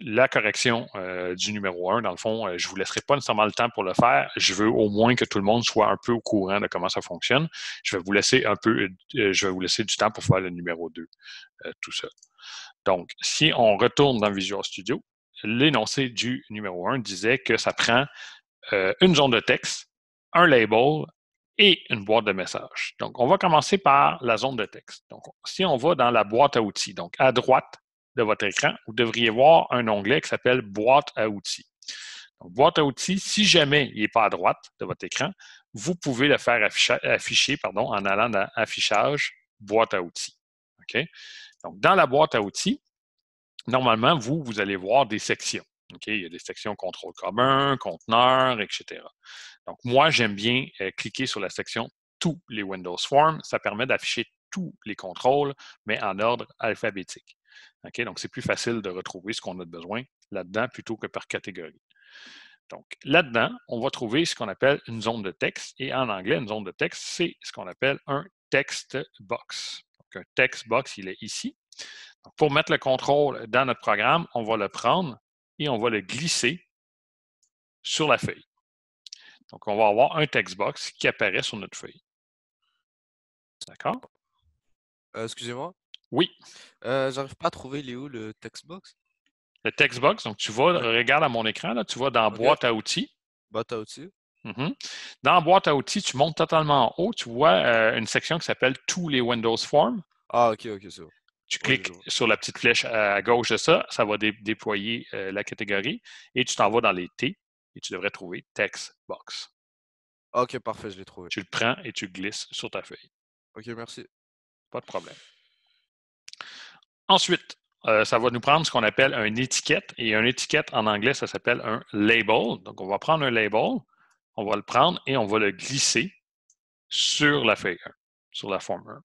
la correction euh, du numéro 1, dans le fond, je ne vous laisserai pas nécessairement le temps pour le faire. Je veux au moins que tout le monde soit un peu au courant de comment ça fonctionne. Je vais vous laisser un peu, je vais vous laisser du temps pour faire le numéro 2, tout ça. Donc, si on retourne dans Visual Studio, l'énoncé du numéro 1 disait que ça prend une zone de texte, un label et une boîte de messages. Donc, on va commencer par la zone de texte. Donc, si on va dans la boîte à outils, donc à droite de votre écran, vous devriez voir un onglet qui s'appelle Boîte à outils. Donc, boîte à outils, si jamais il n'est pas à droite de votre écran, vous pouvez le faire afficher, pardon, en allant dans Affichage, Boîte à outils. OK? Donc, dans la boîte à outils, normalement, vous, vous allez voir des sections. Il y a des sections contrôle commun, conteneur, etc. Donc, moi, j'aime bien euh, cliquer sur la section Tous les Windows Forms. Ça permet d'afficher tous les contrôles, mais en ordre alphabétique. Donc, c'est plus facile de retrouver ce qu'on a besoin là-dedans plutôt que par catégorie. Donc, là-dedans, on va trouver ce qu'on appelle une zone de texte. Et en anglais, une zone de texte, c'est ce qu'on appelle un text box. Donc, un text box, il est ici. pour mettre le contrôle dans notre programme, on va le prendre et on va le glisser sur la feuille. Donc, on va avoir un text box qui apparaît sur notre feuille. D'accord? Euh, excusez-moi. Oui. Euh, J'arrive pas à trouver, où le text box? Le text box, donc tu vas, regarde à mon écran, là, tu vas dans Boîte à outils. Boîte à outils. Mm-hmm. Dans Boîte à outils, tu montes totalement en haut, tu vois euh, une section qui s'appelle Tous les Windows Forms. Ah, ok, ok, c'est. Tu cliques sur la petite flèche à gauche de ça, ça va déployer euh, la catégorie et tu t'en vas dans les T et tu devrais trouver Text Box. OK, parfait, je l'ai trouvé. Tu le prends et tu glisses sur ta feuille. OK, merci. Pas de problème. Ensuite, euh, ça va nous prendre ce qu'on appelle une étiquette. Et une étiquette en anglais, ça s'appelle un label. Donc, on va prendre un label, on va le prendre et on va le glisser sur la feuille 1, sur la forme 1.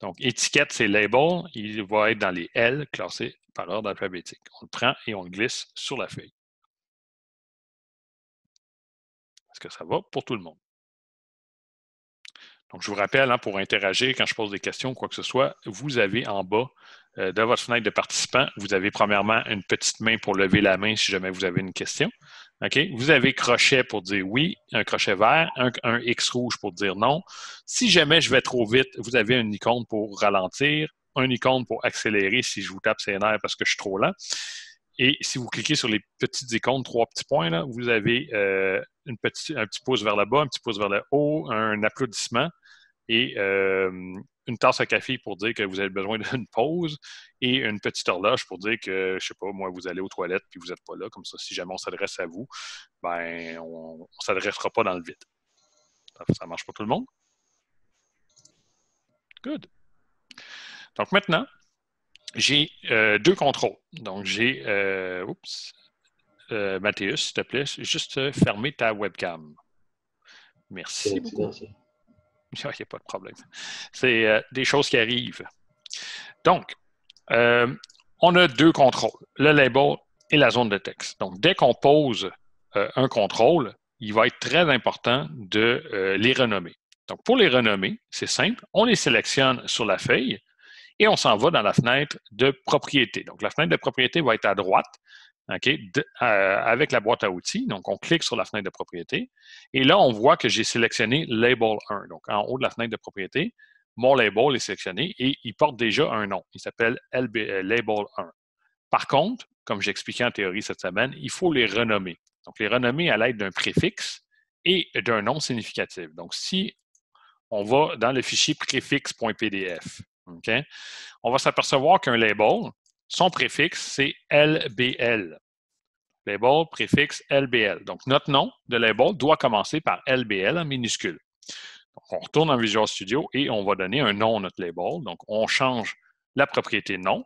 Donc, étiquette, c'est label. Il va être dans les L classés par ordre alphabétique. On le prend et on le glisse sur la feuille. Est-ce que ça va pour tout le monde? Donc, je vous rappelle, hein, pour interagir, quand je pose des questions, quoi que ce soit, vous avez en bas de votre fenêtre de participant, vous avez premièrement une petite main pour lever la main si jamais vous avez une question. Vous avez crochet pour dire oui, un crochet vert, un, X rouge pour dire non. Si jamais je vais trop vite, vous avez une icône pour ralentir, un icône pour accélérer si je vous tape ses nerfs parce que je suis trop lent. Et si vous cliquez sur les petites icônes, trois petits points, là, vous avez euh, une petite, un petit pouce vers le bas, un petit pouce vers le haut, un applaudissement et euh, une tasse à café pour dire que vous avez besoin d'une pause et une petite horloge pour dire que, je sais pas, moi, vous allez aux toilettes puis vous n'êtes pas là. Comme ça, si jamais on s'adresse à vous, ben, on ne s'adressera pas dans le vide. Ça marche pour tout le monde? Good. Donc maintenant, j'ai euh, deux contrôles. Donc j'ai, euh, oups, euh, Mathéus, s'il te plaît, juste fermer ta webcam. Merci beaucoup. Il n'y a pas de problème. C'est euh, des choses qui arrivent. Donc, euh, on a deux contrôles, le label et la zone de texte. Donc, dès qu'on pose euh, un contrôle, il va être très important de les renommer. Donc, pour les renommer, c'est simple, on les sélectionne sur la feuille et on s'en va dans la fenêtre de propriété. Donc, la fenêtre de propriété va être à droite euh, avec la boîte à outils. Donc, on clique sur la fenêtre de propriété. Et là, on voit que j'ai sélectionné Label 1. Donc, en haut de la fenêtre de propriété, mon label est sélectionné et il porte déjà un nom. Il s'appelle euh, Label 1. Par contre, comme j'expliquais en théorie cette semaine, il faut les renommer. Donc, les renommer à l'aide d'un préfixe et d'un nom significatif. Donc, si on va dans le fichier préfixe.pdf, on va s'apercevoir qu'un label, son préfixe, c'est LBL. Label, préfixe LBL. Donc, notre nom de label doit commencer par LBL en minuscule. On retourne en Visual Studio et on va donner un nom à notre label. Donc, on change la propriété nom.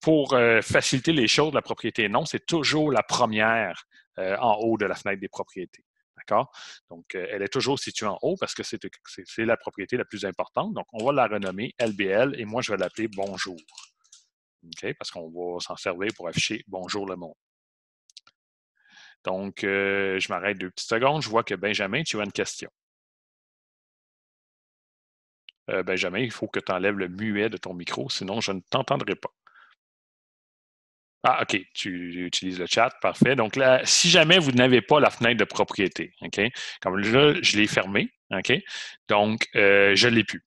Pour euh, faciliter les choses, la propriété nom, c'est toujours la première euh, en haut de la fenêtre des propriétés. D'accord? Donc, euh, elle est toujours située en haut parce que c'est la propriété la plus importante. Donc, on va la renommer LBL et moi, je vais l'appeler Bonjour parce qu'on va s'en servir pour afficher Bonjour le monde. Donc, euh, je m'arrête deux petites secondes. Je vois que Benjamin, tu as une question. Euh, Benjamin, il faut que tu enlèves le muet de ton micro, sinon je ne t'entendrai pas. Ah, OK, tu utilises le chat, parfait. Donc là, si jamais vous n'avez pas la fenêtre de propriété, OK, comme là, je l'ai fermée, OK, donc euh, je ne l'ai plus.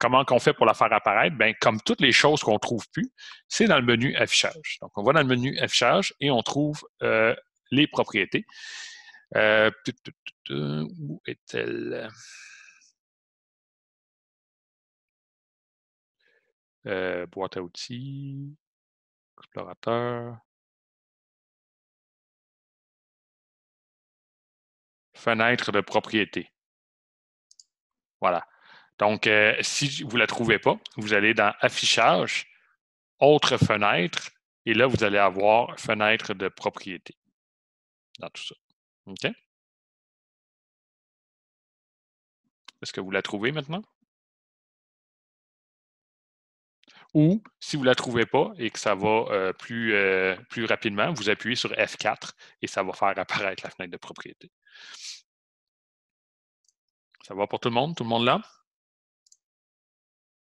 Comment on fait pour la faire apparaître? Bien, comme toutes les choses qu'on ne trouve plus, c'est dans le menu affichage. Donc, on va dans le menu affichage et on trouve euh, les propriétés. Euh, où est-elle? boîte à outils. Explorateur. Fenêtre de propriété. Voilà. Donc, euh, si vous ne la trouvez pas, vous allez dans Affichage, Autre fenêtre, et là, vous allez avoir Fenêtre de propriété dans tout ça. OK? Est-ce que vous la trouvez maintenant? Ou si vous ne la trouvez pas et que ça va euh, plus, euh, plus rapidement, vous appuyez sur F4 et ça va faire apparaître la fenêtre de propriété. Ça va pour tout le monde? Tout le monde là?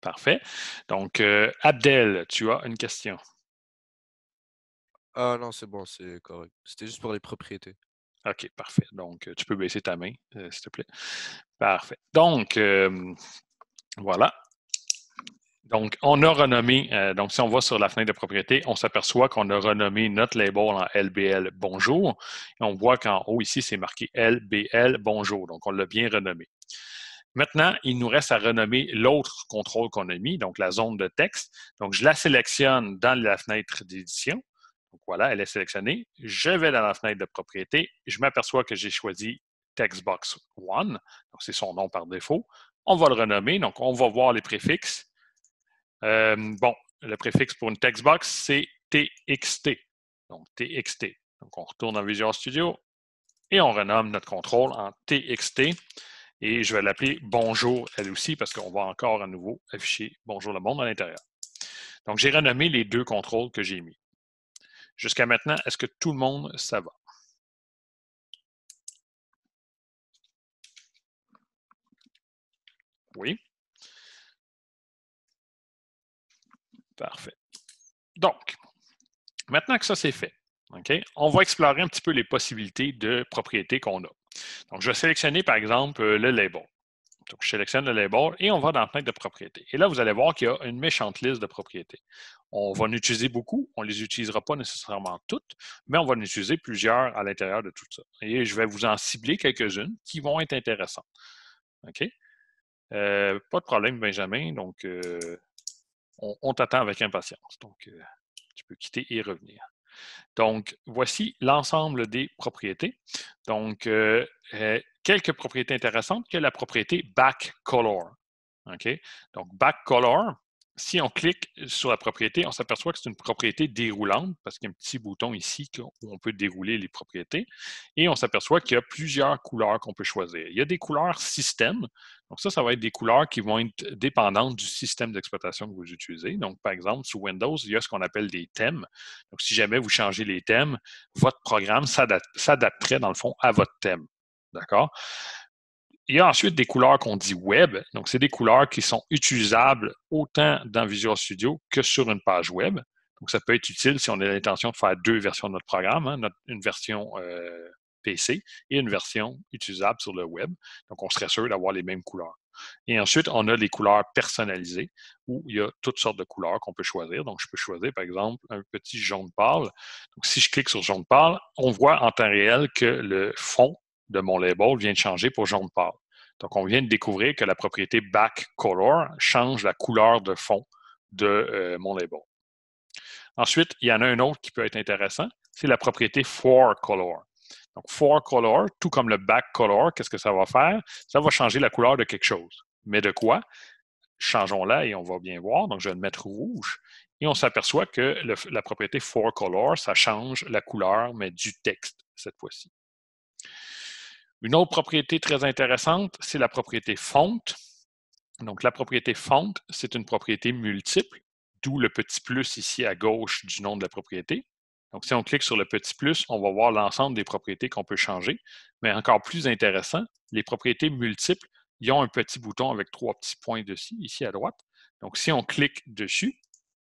Parfait. Donc, euh, Abdel, tu as une question. Ah non, c'est bon, c'est correct. C'était juste pour les propriétés. OK, parfait. Donc, tu peux baisser ta main, s'il te plaît. Parfait. Donc, voilà. Donc, on a renommé, euh, donc si on va sur la fenêtre de propriété, on s'aperçoit qu'on a renommé notre label en LBL Bonjour. Et on voit qu'en haut ici, c'est marqué LBL Bonjour. Donc, on l'a bien renommé. Maintenant, il nous reste à renommer l'autre contrôle qu'on a mis, donc la zone de texte. Donc, je la sélectionne dans la fenêtre d'édition. Donc, voilà, elle est sélectionnée. Je vais dans la fenêtre de propriété. Je m'aperçois que j'ai choisi Textbox One. Donc, c'est son nom par défaut. On va le renommer. Donc, on va voir les préfixes. Euh, bon, le préfixe pour une textbox, c'est TXT. Donc, TXT. Donc, on retourne dans Visual Studio et on renomme notre contrôle en TXT. Et je vais l'appeler Bonjour elle aussi parce qu'on va encore à nouveau afficher Bonjour le monde à l'intérieur. Donc, j'ai renommé les deux contrôles que j'ai mis. Jusqu'à maintenant, est-ce que tout le monde, ça va? Oui. Parfait. Donc, maintenant que ça c'est fait, on va explorer un petit peu les possibilités de propriétés qu'on a. Donc, je vais sélectionner par exemple euh, le label. Donc, je sélectionne le label et on va dans la fenêtre de propriétés. Et là, vous allez voir qu'il y a une méchante liste de propriétés. On va en utiliser beaucoup, on ne les utilisera pas nécessairement toutes, mais on va en utiliser plusieurs à l'intérieur de tout ça. Et je vais vous en cibler quelques-unes qui vont être intéressantes. OK? Euh, pas de problème, Benjamin. Donc, euh, on, t'attend avec impatience. Donc, tu peux quitter et revenir. Donc, voici l'ensemble des propriétés. Donc, euh, euh, quelques propriétés intéressantes que la propriété back color. OK? Donc, back color, si on clique sur la propriété, on s'aperçoit que c'est une propriété déroulante parce qu'il y a un petit bouton ici où on peut dérouler les propriétés. Et on s'aperçoit qu'il y a plusieurs couleurs qu'on peut choisir. Il y a des couleurs système. Donc ça, ça va être des couleurs qui vont être dépendantes du système d'exploitation que vous utilisez. Donc, par exemple, sous Windows, il y a ce qu'on appelle des thèmes. Donc, si jamais vous changez les thèmes, votre programme s'adapterait dans le fond à votre thème. D'accord? Il y a ensuite des couleurs qu'on dit web. Donc, c'est des couleurs qui sont utilisables autant dans Visual Studio que sur une page web. Donc, ça peut être utile si on a l'intention de faire deux versions de notre programme, hein, une version euh, PC et une version utilisable sur le web. Donc, on serait sûr d'avoir les mêmes couleurs. Et ensuite, on a les couleurs personnalisées où il y a toutes sortes de couleurs qu'on peut choisir. Donc, je peux choisir, par exemple, un petit jaune pâle. Donc, si je clique sur jaune pâle, on voit en temps réel que le fond de mon label vient de changer pour jaune pâle. Donc, on vient de découvrir que la propriété back color change la couleur de fond de euh, mon label. Ensuite, il y en a un autre qui peut être intéressant, c'est la propriété for color. Donc, for color, tout comme le back color, qu'est-ce que ça va faire? Ça va changer la couleur de quelque chose. Mais de quoi? Changeons-la et on va bien voir. Donc, je vais le mettre rouge. Et on s'aperçoit que la propriété for color, ça change la couleur, mais du texte cette fois-ci. Une autre propriété très intéressante, c'est la propriété font. Donc, la propriété font, c'est une propriété multiple, d'où le petit plus ici à gauche du nom de la propriété. Donc, si on clique sur le petit plus, on va voir l'ensemble des propriétés qu'on peut changer. Mais encore plus intéressant, les propriétés multiples, ils ont un petit bouton avec trois petits points dessus, ici à droite. Donc, si on clique dessus,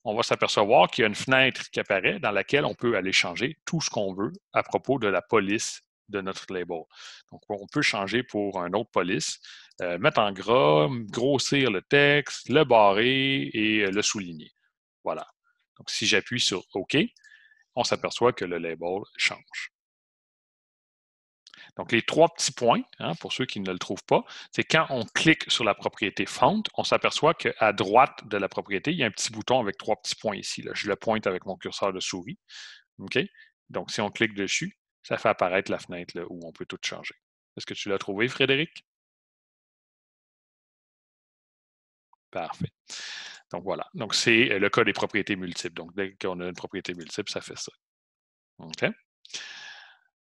on va s'apercevoir qu'il y a une fenêtre qui apparaît dans laquelle on peut aller changer tout ce qu'on veut à propos de la police de notre label. Donc, on peut changer pour un autre police, euh, mettre en gras, grossir le texte, le barrer et euh, le souligner. Voilà. Donc, si j'appuie sur OK, on s'aperçoit que le label change. Donc, les trois petits points, hein, pour ceux qui ne le trouvent pas, c'est quand on clique sur la propriété font, on s'aperçoit qu'à droite de la propriété, il y a un petit bouton avec trois petits points ici. Je le pointe avec mon curseur de souris. Donc, si on clique dessus, ça fait apparaître la fenêtre où on peut tout changer. Est-ce que tu l'as trouvé, Frédéric? Parfait. Donc voilà. Donc, c'est euh, le cas des propriétés multiples. Donc, dès qu'on a une propriété multiple, ça fait ça.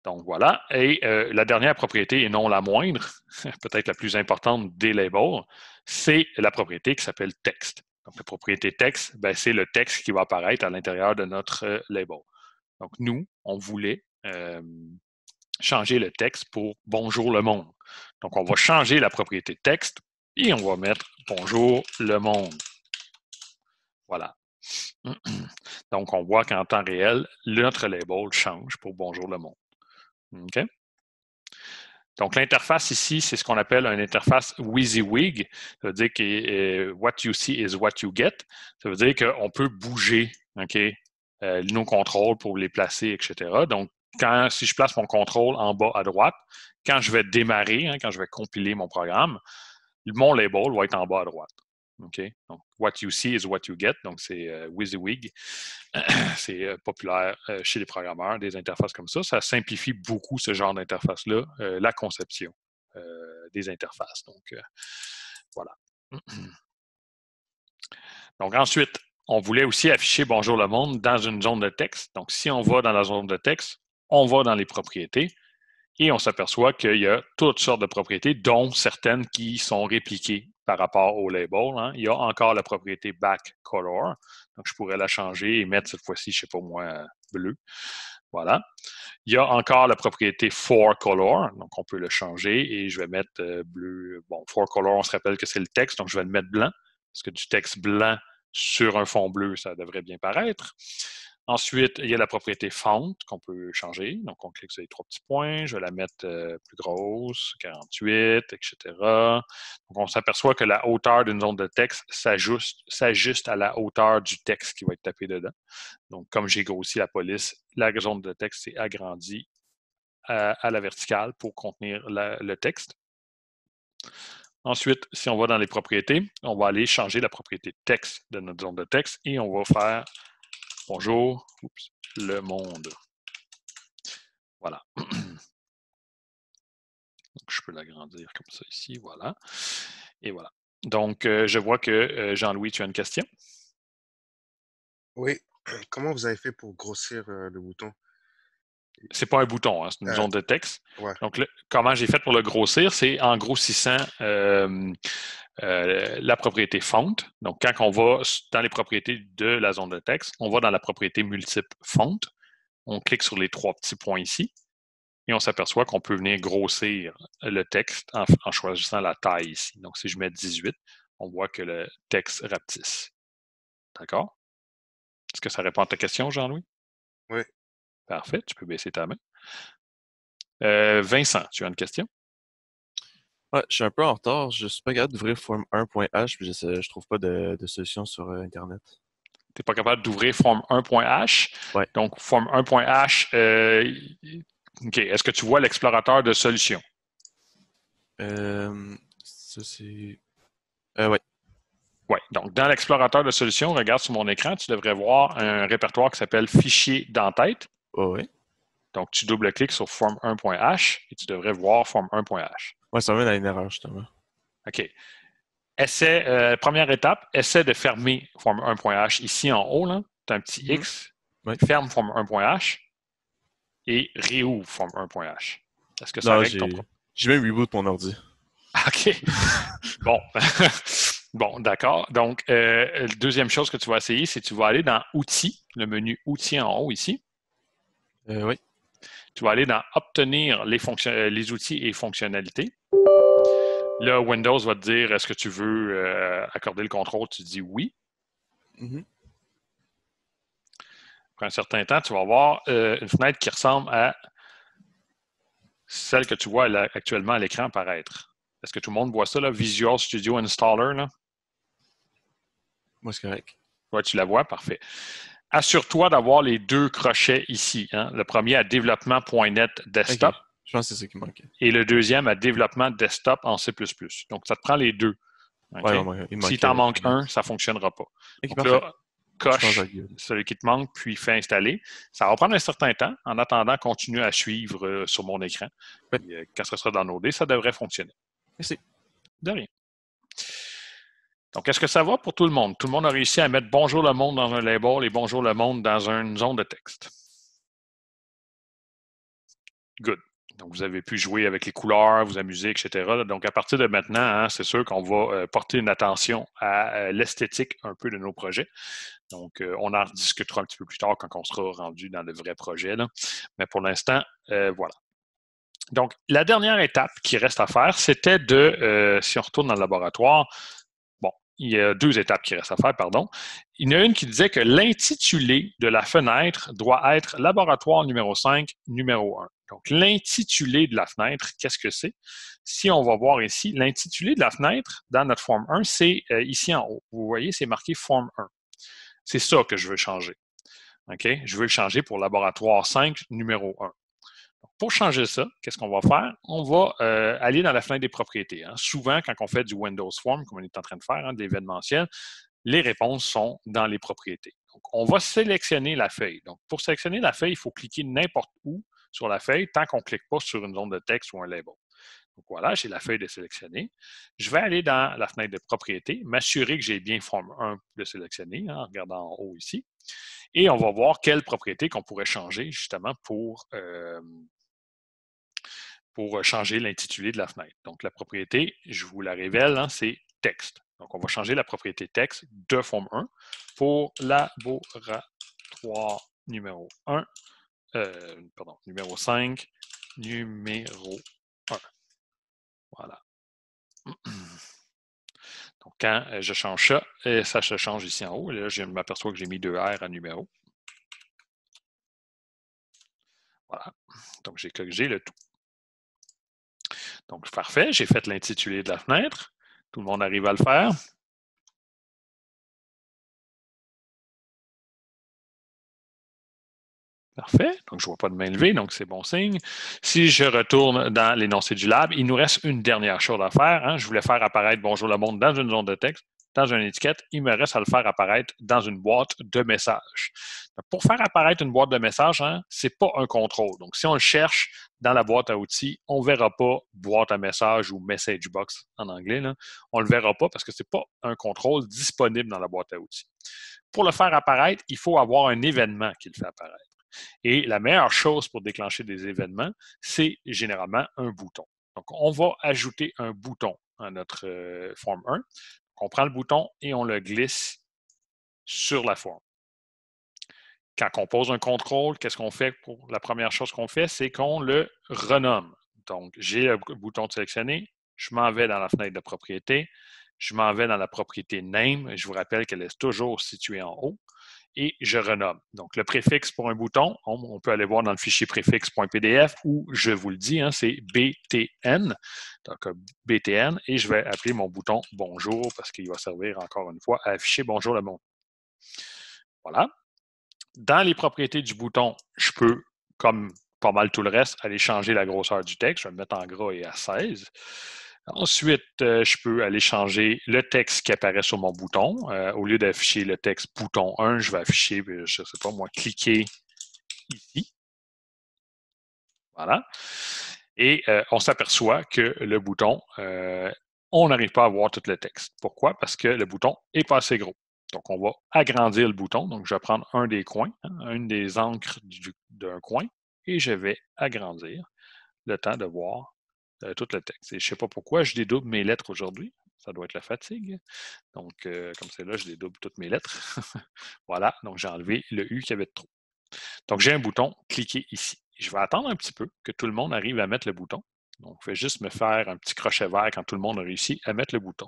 Donc voilà. Et euh, la dernière propriété, et non la moindre, peut-être la plus importante des labels, c'est la propriété qui s'appelle texte. Donc la propriété texte, ben, c'est le texte qui va apparaître à l'intérieur de notre euh, label. Donc nous, on voulait changer le texte pour Bonjour le monde. Donc on va changer la propriété texte et on va mettre Bonjour le monde. Voilà. Donc on voit qu'en temps réel, notre label change pour Bonjour le monde. OK? Donc, l'interface ici, c'est ce qu'on appelle une interface WYSIWYG. Ça veut dire que euh, what you see is what you get. Ça veut dire qu'on peut bouger euh, nos contrôles pour les placer, etc. Donc, si je place mon contrôle en bas à droite, quand je vais démarrer, hein, quand je vais compiler mon programme, mon label va être en bas à droite. OK? Donc, what you see is what you get. Donc, c'est euh, WYSIWYG. c'est euh, populaire euh, chez les programmeurs, des interfaces comme ça. Ça simplifie beaucoup ce genre d'interface-là, la conception des interfaces. Donc, voilà. Donc, ensuite, on voulait aussi afficher Bonjour le monde dans une zone de texte. Donc, si on va dans la zone de texte, on va dans les propriétés et on s'aperçoit qu'il y a toutes sortes de propriétés, dont certaines qui sont répliquées par rapport au label. Hein. Il y a encore la propriété back color. Donc, je pourrais la changer et mettre cette fois-ci, je ne sais pas moi, bleu. Voilà. Il y a encore la propriété for color. Donc, on peut le changer et je vais mettre euh, bleu. Bon, for color, on se rappelle que c'est le texte, donc je vais le mettre blanc parce que du texte blanc sur un fond bleu, ça devrait bien paraître. Ensuite, il y a la propriété font qu'on peut changer. Donc, on clique sur les trois petits points. Je vais la mettre euh, plus grosse, 48, etc. Donc, on s'aperçoit que la hauteur d'une zone de texte s'ajuste à la hauteur du texte qui va être tapé dedans. Donc, comme j'ai grossi la police, la zone de texte s'est agrandie à, la verticale pour contenir le texte. Ensuite, si on va dans les propriétés, on va aller changer la propriété texte de notre zone de texte et on va faire Bonjour, le monde. Voilà. je peux l'agrandir comme ça ici, voilà. Et voilà. Donc, euh, je vois que euh, Jean-Louis, tu as une question? Oui. Comment vous avez fait pour grossir euh, le bouton? C'est pas un bouton, hein, c'est une zone de texte. Donc, comment j'ai fait pour le grossir? C'est en grossissant euh, la propriété font. Donc, quand on va dans les propriétés de la zone de texte, on va dans la propriété multiple font. On clique sur les trois petits points ici et on s'aperçoit qu'on peut venir grossir le texte en, choisissant la taille ici. Donc, si je mets 18, on voit que le texte rapetisse. D'accord? Est-ce que ça répond à ta question, Jean-Louis? Oui. Parfait, tu peux baisser ta main. Euh, Vincent, tu as une question? Ouais, je suis un peu en retard. Je suis pas capable d'ouvrir form 1.h, puis je, ne trouve pas de, solution sur euh, Internet. Tu n'es pas capable d'ouvrir form 1.h. Ouais. Donc, form 1.h, euh, OK. Est-ce que tu vois l'explorateur de solutions? Ça, c'est. Oui. Oui. Donc, dans l'explorateur de solutions, regarde sur mon écran, tu devrais voir un répertoire qui s'appelle Fichier d'entête. Oh, oui. Donc, tu double-cliques sur form 1.h et tu devrais voir form 1.h. Oui, ça va dans une erreur, justement. OK. Essaie, euh, première étape, essaie de fermer form 1.h ici en haut. Tu as un petit mhm. X. Ferme form 1.h et réouvre form 1.h. Est-ce que ça règle ton problème? J'ai même reboot mon ordi. OK. bon. bon, d'accord. Donc, euh, la deuxième chose que tu vas essayer, c'est que tu vas aller dans Outils, le menu Outils en haut ici. Euh, oui. Tu vas aller dans Obtenir les, euh, les outils et fonctionnalités. Là, Windows va te dire est-ce que tu veux euh, accorder le contrôle? Tu dis oui. Mm-hmm. Après un certain temps, tu vas avoir euh, une fenêtre qui ressemble à celle que tu vois là, actuellement à l'écran apparaître. Est-ce que tout le monde voit ça, là? Visual Studio Installer? Là? Moi, c'est correct. Oui, tu la vois, parfait. Assure-toi d'avoir les deux crochets ici. hein. Le premier à développement.net desktop. Je pense que c'est ça qui manquait. et le deuxième à développement desktop en C++. Donc, ça te prend les deux. Ouais, il si tu en manques un, ça ne fonctionnera pas. Donc là, coche celui qui te manque, puis fais installer. Ça va prendre un certain temps. En attendant, continue à suivre euh, sur mon écran. Ouais. Puis, euh, quand ce sera downloadé, ça devrait fonctionner. Merci. De rien. Donc, est-ce que ça va pour tout le monde? Tout le monde a réussi à mettre Bonjour le monde dans un label et Bonjour le monde dans une zone de texte. Good. Donc, vous avez pu jouer avec les couleurs, vous amuser, etc. Donc, à partir de maintenant, hein, c'est sûr qu'on va euh, porter une attention à euh, l'esthétique un peu de nos projets. Donc, euh, on en rediscutera un petit peu plus tard quand on sera rendu dans le vrai projet. Mais pour l'instant, voilà. Donc, la dernière étape qui reste à faire, c'était de, si on retourne dans le laboratoire, il y a deux étapes qui restent à faire, pardon. Il y en a une qui disait que l'intitulé de la fenêtre doit être laboratoire numéro 5, numéro 1. Donc, l'intitulé de la fenêtre, qu'est-ce que c'est? Si on va voir ici, l'intitulé de la fenêtre dans notre forme 1, c'est euh, ici en haut. Vous voyez, c'est marqué forme 1. C'est ça que je veux changer. OK? Je veux le changer pour laboratoire 5, numéro 1. Pour changer ça, qu'est-ce qu'on va faire? On va euh, aller dans la fenêtre des propriétés. hein. Souvent, quand on fait du Windows Form, comme on est en train de faire, hein, de l'événementiel, les réponses sont dans les propriétés. Donc, on va sélectionner la feuille. Donc, pour sélectionner la feuille, il faut cliquer n'importe où sur la feuille tant qu'on ne clique pas sur une zone de texte ou un label. Donc voilà, j'ai la feuille de sélectionner. Je vais aller dans la fenêtre de propriété, m'assurer que j'ai bien forme 1 de sélectionner, hein, en regardant en haut ici. Et on va voir quelle propriété qu'on pourrait changer justement pour, euh, pour changer l'intitulé de la fenêtre. Donc la propriété, je vous la révèle, hein, c'est texte. Donc on va changer la propriété texte de forme 1 pour laboratoire numéro 1, euh, pardon, numéro 5, numéro 1. Voilà. Donc, quand je change ça, ça se change ici en haut. Et là, je m'aperçois que j'ai mis deux R à numéro. Voilà. Donc, j'ai corrigé le tout. Donc, parfait. J'ai fait l'intitulé de la fenêtre. Tout le monde arrive à le faire. Parfait. Donc, je ne vois pas de main levée, donc c'est bon signe. Si je retourne dans l'énoncé du lab, il nous reste une dernière chose à faire. hein. Je voulais faire apparaître Bonjour le monde dans une zone de texte, dans une étiquette. Il me reste à le faire apparaître dans une boîte de messages. Pour faire apparaître une boîte de messages, hein, ce n'est pas un contrôle. Donc, si on le cherche dans la boîte à outils, on ne verra pas boîte à messages ou message box en anglais. On ne le verra pas parce que ce n'est pas un contrôle disponible dans la boîte à outils. Pour le faire apparaître, il faut avoir un événement qui le fait apparaître. Et la meilleure chose pour déclencher des événements, c'est généralement un bouton. Donc, on va ajouter un bouton à notre euh, forme 1. On prend le bouton et on le glisse sur la forme. Quand on pose un contrôle, qu'est-ce qu'on fait pour la première chose qu'on fait, c'est qu'on le renomme. Donc, j'ai le bouton de sélectionner, je m'en vais dans la fenêtre de propriété, je m'en vais dans la propriété name, je vous rappelle qu'elle est toujours située en haut, et je renomme. Donc, le préfixe pour un bouton, on, peut aller voir dans le fichier préfixe.pdf où je vous le dis, hein, c'est BTN. Donc, euh, BTN, et je vais appeler mon bouton bonjour parce qu'il va servir encore une fois à afficher bonjour le monde. Voilà. Dans les propriétés du bouton, je peux, comme pas mal tout le reste, aller changer la grosseur du texte. Je vais le mettre en gras et à 16. Ensuite, euh, je peux aller changer le texte qui apparaît sur mon bouton. Euh, au lieu d'afficher le texte bouton 1, je vais afficher, euh, je ne sais pas moi, cliquer ici. Voilà. Et euh, on s'aperçoit que le bouton, on n'arrive pas à voir tout le texte. Pourquoi? Parce que le bouton n'est pas assez gros. Donc, on va agrandir le bouton. Donc, je vais prendre un des coins, hein, une des encres du- d'un coin, et je vais agrandir le temps de voir euh, tout le texte. Je ne sais pas pourquoi je dédouble mes lettres aujourd'hui. Ça doit être la fatigue. Donc, euh, comme c'est là, je dédouble toutes mes lettres. voilà. Donc, j'ai enlevé le U qui avait de trop. Donc, j'ai un bouton, cliquez ici. Je vais attendre un petit peu que tout le monde arrive à mettre le bouton. Donc, je vais juste me faire un petit crochet vert quand tout le monde a réussi à mettre le bouton.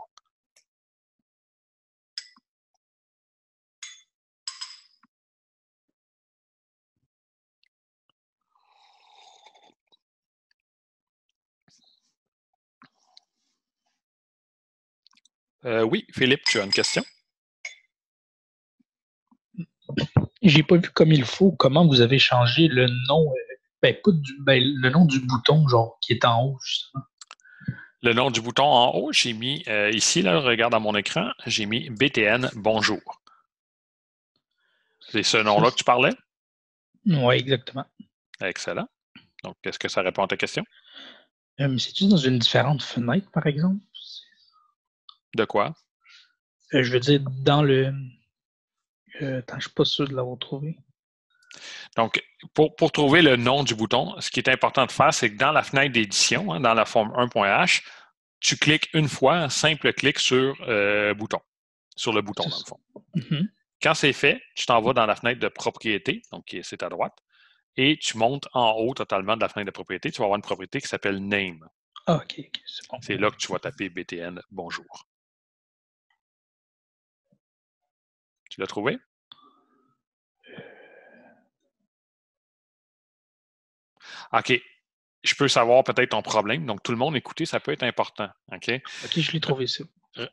Euh, oui, Philippe, tu as une question? J'ai pas vu comme il faut comment vous avez changé le nom, euh, ben, pas du, ben, le nom du bouton, genre, qui est en haut, justement. Le nom du bouton en haut, j'ai mis euh, ici, là, regarde à mon écran, j'ai mis BTN Bonjour. C'est ce nom-là que tu parlais? Oui, exactement. Excellent. Donc, est-ce que ça répond à ta question? Euh, C'est-tu dans une différente fenêtre, par exemple? De quoi? Euh, je veux dire, dans le. Euh, attends, je suis pas sûr de l'avoir trouvé. Donc, pour, pour, trouver le nom du bouton, ce qui est important de faire, c'est que dans la fenêtre d'édition, hein, dans la forme 1.h, tu cliques une fois, un simple clic sur euh, bouton, sur le bouton, dans le fond. Mm -hmm. Quand c'est fait, tu t'en vas dans la fenêtre de propriété, donc c'est à droite, et tu montes en haut totalement de la fenêtre de propriété. Tu vas avoir une propriété qui s'appelle Name. Ah, OK, okay c'est bon. C'est là que tu vas taper BTN Bonjour. Tu l'as trouvé? OK. Je peux savoir peut-être ton problème. Donc, tout le monde, écoutez, ça peut être important. OK? OK, je l'ai trouvé, ça.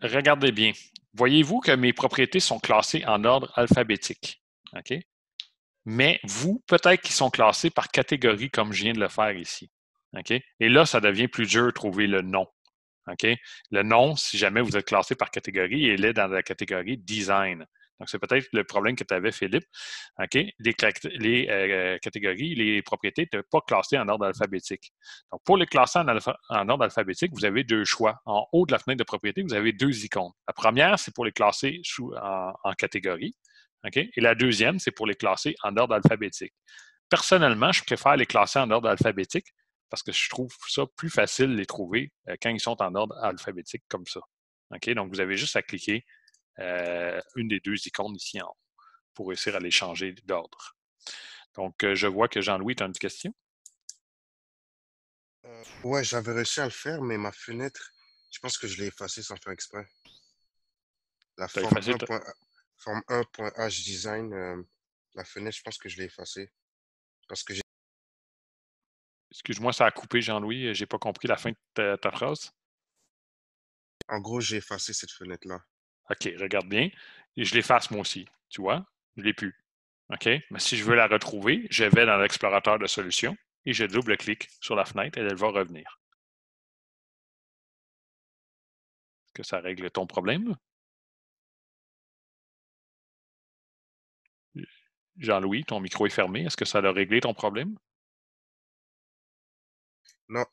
Regardez bien. Voyez-vous que mes propriétés sont classées en ordre alphabétique. OK? Mais vous, peut-être qu'ils sont classés par catégorie comme je viens de le faire ici. OK? Et là, ça devient plus dur de trouver le nom. OK? Le nom, si jamais vous êtes classé par catégorie, il est dans la catégorie design. Donc, c'est peut-être le problème que tu avais, Philippe. OK? Les, euh, catégories, les propriétés n'étaient pas classées en ordre alphabétique. Donc, pour les classer en, ordre alphabétique, vous avez deux choix. En haut de la fenêtre de propriété, vous avez deux icônes. La première, c'est pour les classer en, en catégorie. OK? Et la deuxième, c'est pour les classer en ordre alphabétique. Personnellement, je préfère les classer en ordre alphabétique parce que je trouve ça plus facile de les trouver euh, quand ils sont en ordre alphabétique comme ça. OK? Donc, vous avez juste à cliquer une des deux icônes ici en haut pour réussir à les changer d'ordre. Donc, euh, je vois que Jean-Louis, tu as une question? Euh, ouais, j'avais réussi à le faire, mais ma fenêtre, je pense que je l'ai effacée sans faire exprès. La forme 1.h design, euh, la fenêtre, je pense que je l'ai effacée. Parce que j'ai. Excuse-moi, ça a coupé, Jean-Louis. J'ai pas compris la fin de ta, ta phrase. En gros, j'ai effacé cette fenêtre-là. OK, regarde bien. Je l'efface moi aussi. Tu vois? Je ne l'ai plus. OK? Mais si je veux la retrouver, je vais dans l'explorateur de solutions et je double-clique sur la fenêtre et elle va revenir. Est-ce que ça règle ton problème? Jean-Louis, ton micro est fermé. Est-ce que ça a réglé ton problème? Non.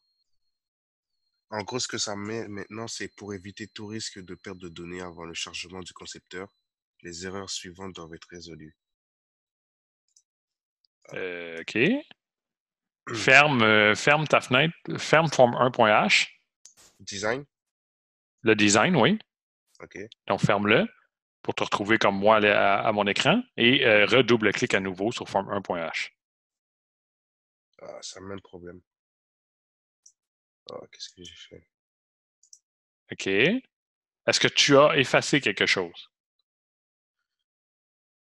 En gros, ce que ça met maintenant, c'est pour éviter tout risque de perte de données avant le chargement du concepteur. Les erreurs suivantes doivent être résolues. Euh, OK. Ferme, euh, ferme ta fenêtre. Ferme form 1.h. Design. Le design, oui. OK. Donc, ferme-le pour te retrouver comme moi à, à mon écran et euh, redouble-clique à nouveau sur form 1.h. Ah, met le problème. Oh, qu'est-ce que j'ai fait? OK. Est-ce que tu as effacé quelque chose?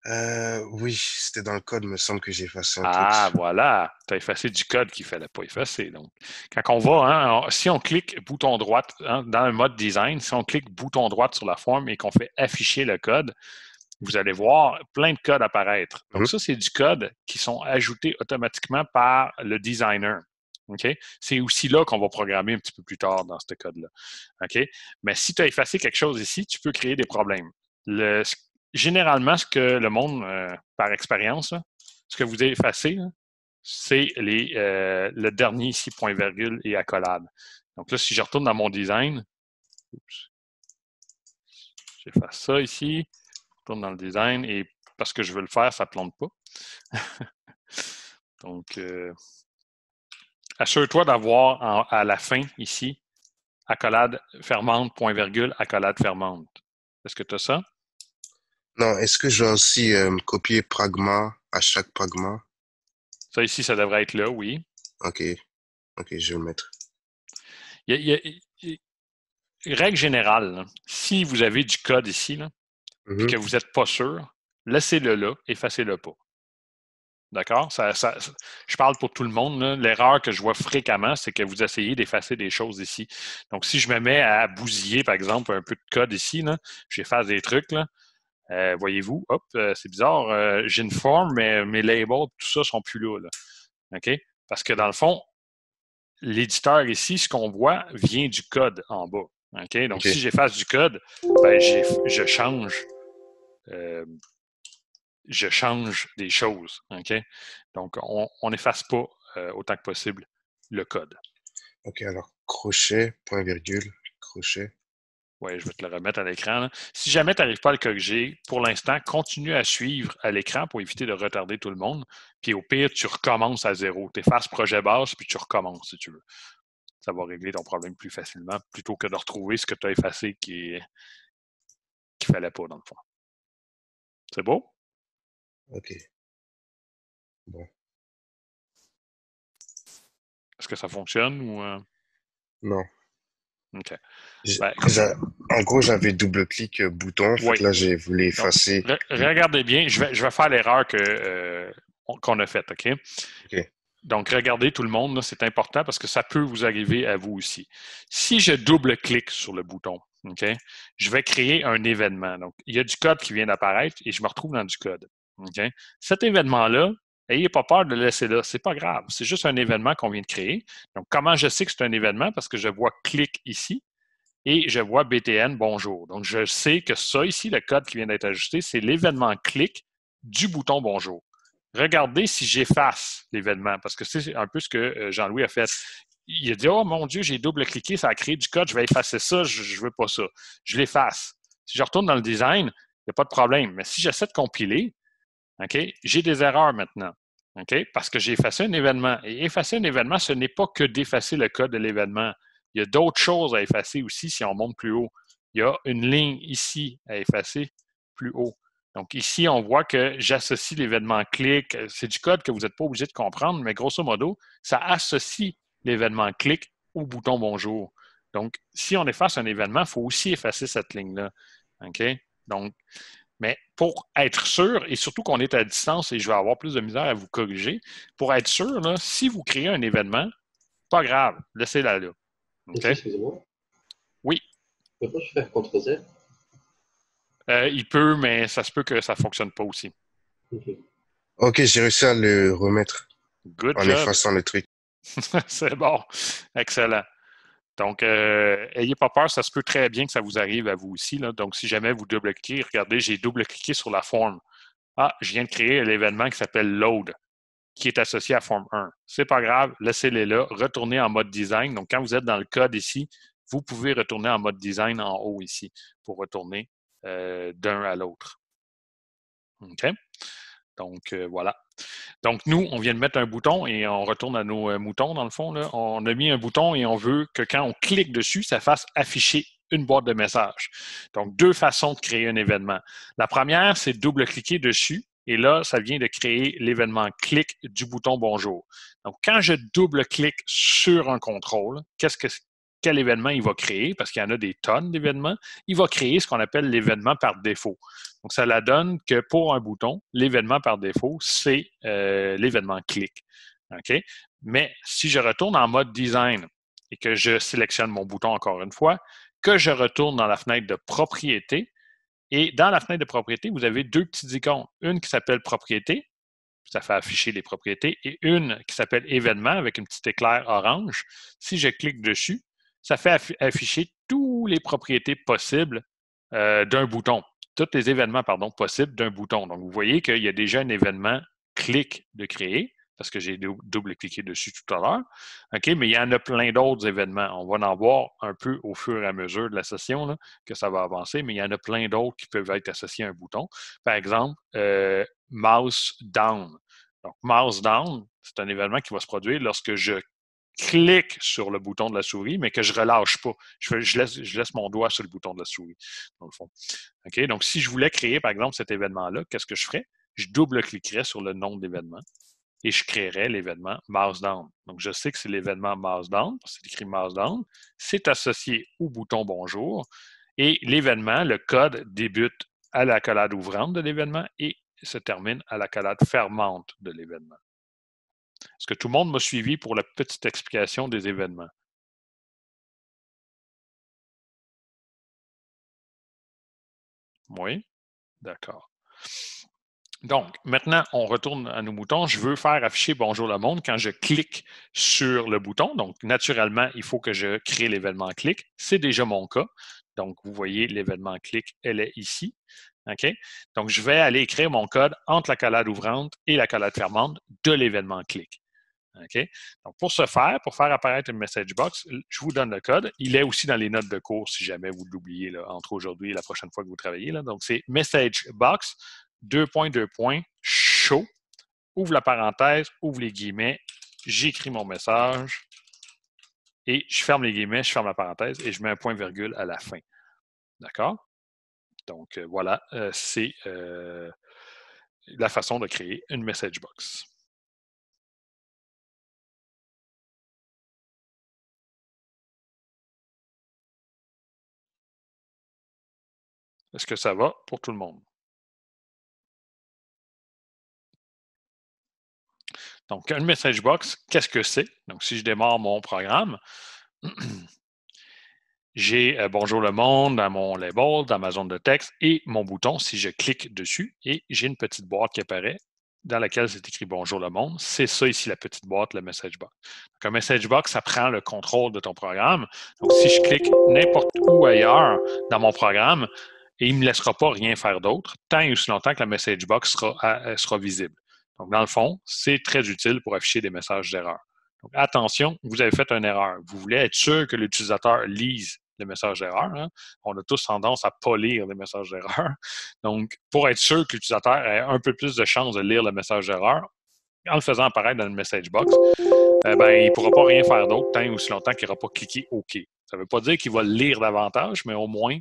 Euh, oui, c'était dans le code, me semble que j'ai effacé un ah, truc. voilà. Tu as effacé du code qu'il ne fallait pas effacer. Donc, quand on va, hein, si on clique bouton droit hein, dans le mode design, si on clique bouton droit sur la forme et qu'on fait afficher le code, vous allez voir plein de codes apparaître. Donc, Mhm. ça, c'est du code qui sont ajoutés automatiquement par le designer. C'est aussi là qu'on va programmer un petit peu plus tard dans ce code-là. Mais si tu as effacé quelque chose ici, tu peux créer des problèmes. Le, généralement, ce que le monde, euh, par expérience, ce que vous là, c'est euh, le dernier ici, point virgule et accolade. Donc là, si je retourne dans mon design, j'efface ça ici, je retourne dans le design et parce que je veux le faire, ça ne plante pas. Donc, euh, assure-toi d'avoir à la fin ici, accolade fermante, point virgule, accolade fermante. Est-ce que tu as ça? Non, est-ce que je dois aussi euh, copier pragma à chaque pragma? Ça ici, ça devrait être là, oui. Ok, ok, je vais le mettre. Il y a- il y a- il y a- règle générale, là, si vous avez du code ici, là, Mhm. que vous n'êtes pas sûr, laissez-le là, effacez-le pas. D'accord? Ça, ça, je parle pour tout le monde. L'erreur que je vois fréquemment, c'est que vous essayez d'effacer des choses ici. Donc, si je me mets à bousiller, par exemple, un peu de code ici, j'efface des trucs, là, euh, voyez-vous, hop, euh, c'est bizarre, euh, j'ai une forme, mais mes labels, tout ça sont plus là, là. OK? Parce que dans le fond, l'éditeur ici, ce qu'on voit, vient du code en bas. OK? Donc, si j'efface du code, ben, je change. Je change des choses. OK? Donc, on n'efface pas euh, autant que possible le code. Ok, alors crochet, point virgule, crochet. Oui, je vais te le remettre à l'écran. Si jamais tu n'arrives pas à le corriger, pour l'instant, continue à suivre à l'écran pour éviter de retarder tout le monde. Puis au pire, tu recommences à zéro. Tu effaces projet base, puis tu recommences si tu veux. Ça va régler ton problème plus facilement, plutôt que de retrouver ce que tu as effacé qui ne fallait pas, dans le fond. C'est beau? Ok. Est-ce que ça fonctionne ou. euh, Non. OK. Ben, en gros, j'avais double-clic euh, bouton. Oui. que là, j'ai voulu effacer. Re- regardez bien, je vais, je vais faire l'erreur que, euh, on- qu'on a faite, OK? OK. Donc, regardez tout le monde, c'est important parce que ça peut vous arriver à vous aussi. Si je double-clique sur le bouton, OK, je vais créer un événement. Donc, il y a du code qui vient d'apparaître et je me retrouve dans du code. Cet événement-là, ayez pas peur de le laisser là. C'est pas grave. C'est juste un événement qu'on vient de créer. Donc, comment je sais que c'est un événement? Parce que je vois clic ici et je vois BTN bonjour. Donc, je sais que ça ici, le code qui vient d'être ajusté, c'est l'événement clic du bouton bonjour. Regardez si j'efface l'événement, parce que c'est un peu ce que euh, Jean-Louis a fait. Il a dit Oh mon Dieu, j'ai double-cliqué, ça a créé du code, je vais effacer ça, je ne veux pas ça. Je l'efface. Si je retourne dans le design, il n'y a pas de problème. Mais si j'essaie de compiler, OK, j'ai des erreurs maintenant. OK? Parce que j'ai effacé un événement. Et effacer un événement, ce n'est pas que d'effacer le code de l'événement. Il y a d'autres choses à effacer aussi si on monte plus haut. Il y a une ligne ici à effacer plus haut. Donc ici, on voit que j'associe l'événement clic. C'est du code que vous n'êtes pas obligé de comprendre, mais grosso modo, ça associe l'événement clic au bouton bonjour. Donc, si on efface un événement, il faut aussi effacer cette ligne-là. OK? Donc, mais pour être sûr, et surtout qu'on est à distance et je vais avoir plus de misère à vous corriger, pour être sûr, là, si vous créez un événement, pas grave, laissez-la là. OK? Monsieur, Excusez-moi. Oui. Je peux pas faire CTRL-Z? Euh, il peut, mais ça se peut que ça ne fonctionne pas aussi. Ok. Ok, j'ai réussi à le remettre Good en job. effaçant le truc. C'est bon. Excellent. Donc, euh, ayez pas peur, ça se peut très bien que ça vous arrive à vous aussi. Donc, si jamais vous double-cliquez, regardez, j'ai double-cliqué sur la forme. Ah, je viens de créer l'événement qui s'appelle Load, qui est associé à forme 1. C'est pas grave, laissez-les là, retournez en mode design. Donc, quand vous êtes dans le code ici, vous pouvez retourner en mode design en haut ici pour retourner euh, d'un à l'autre. OK? Donc, euh, voilà. Donc, nous, on vient de mettre un bouton et on retourne à nos euh, moutons, dans le fond. On a mis un bouton et on veut que quand on clique dessus, ça fasse afficher une boîte de messages. Donc, deux façons de créer un événement. La première, c'est double-cliquer dessus. Et là, ça vient de créer l'événement clic du bouton bonjour. Donc, quand je double-clique sur un contrôle, qu'est-ce que quel événement il va créer, parce qu'il y en a des tonnes d'événements, il va créer ce qu'on appelle l'événement par défaut. Donc, ça la donne que pour un bouton, l'événement par défaut, c'est euh, l'événement clic. OK? Mais si je retourne en mode design et que je sélectionne mon bouton encore une fois, que je retourne dans la fenêtre de propriété, et dans la fenêtre de propriété, vous avez deux petites icônes. Une qui s'appelle propriété, ça fait afficher les propriétés, et une qui s'appelle événement avec une petite éclair orange. Si je clique dessus, ça fait afficher toutes les propriétés possibles euh, d'un bouton, tous les événements pardon, possibles d'un bouton. Donc, vous voyez qu'il y a déjà un événement clic de créer, parce que j'ai double-cliqué dessus tout à l'heure. OK, mais il y en a plein d'autres événements. On va en voir un peu au fur et à mesure de la session que ça va avancer, mais il y en a plein d'autres qui peuvent être associés à un bouton. Par exemple, euh, mouse down. Donc, mouse down, c'est un événement qui va se produire lorsque je clique sur le bouton de la souris, mais que je ne relâche pas. Je, laisse, mon doigt sur le bouton de la souris, dans le fond. Donc, si je voulais créer, par exemple, cet événement-là, qu'est-ce que je ferais? Je double-cliquerais sur le nom de l'événement et je créerais l'événement down. Donc, je sais que c'est l'événement down, parce que c'est écrit down. C'est associé au bouton bonjour. Et l'événement, le code débute à l'accolade ouvrante de l'événement et se termine à l'accolade fermante de l'événement. Est-ce que tout le monde m'a suivi pour la petite explication des événements? Oui? D'accord. Donc, maintenant, on retourne à nos moutons. Je veux faire afficher Bonjour le monde quand je clique sur le bouton. Donc, naturellement, il faut que je crée l'événement clic. C'est déjà mon cas. Donc, vous voyez, l'événement clic, elle est ici. Donc, je vais aller écrire mon code entre la collade ouvrante et la collade fermante de l'événement clic. Donc, pour ce faire, pour faire apparaître une message box, je vous donne le code. Il est aussi dans les notes de cours si jamais vous l'oubliez entre aujourd'hui et la prochaine fois que vous travaillez. Donc, c'est message box deux points, deux points, show, ouvre la parenthèse, ouvre les guillemets, j'écris mon message et je ferme les guillemets, je ferme la parenthèse et je mets un point virgule à la fin. D'accord? Donc euh, voilà, euh, c'est euh, la façon de créer une message box. Est-ce que ça va pour tout le monde? Donc, une message box, qu'est-ce que c'est? Donc, si je démarre mon programme, j'ai euh, Bonjour le monde dans mon label, dans ma zone de texte et mon bouton si je clique dessus et j'ai une petite boîte qui apparaît dans laquelle c'est écrit Bonjour le monde. C'est ça ici, la petite boîte, le message box. Donc, un message box, ça prend le contrôle de ton programme. Donc, si je clique n'importe où ailleurs dans mon programme, il ne me laissera pas rien faire d'autre tant et aussi longtemps que la message box sera, euh, sera visible. Donc, dans le fond, c'est très utile pour afficher des messages d'erreur. Donc, attention, vous avez fait une erreur. Vous voulez être sûr que l'utilisateur lise les messages d'erreur. Hein. On a tous tendance à ne pas lire les messages d'erreur. Donc, pour être sûr que l'utilisateur ait un peu plus de chances de lire le message d'erreur, en le faisant apparaître dans le message box, euh, ben, il ne pourra pas rien faire d'autre tant ou aussi longtemps qu'il n'aura pas cliqué OK. Ça ne veut pas dire qu'il va lire davantage, mais au moins,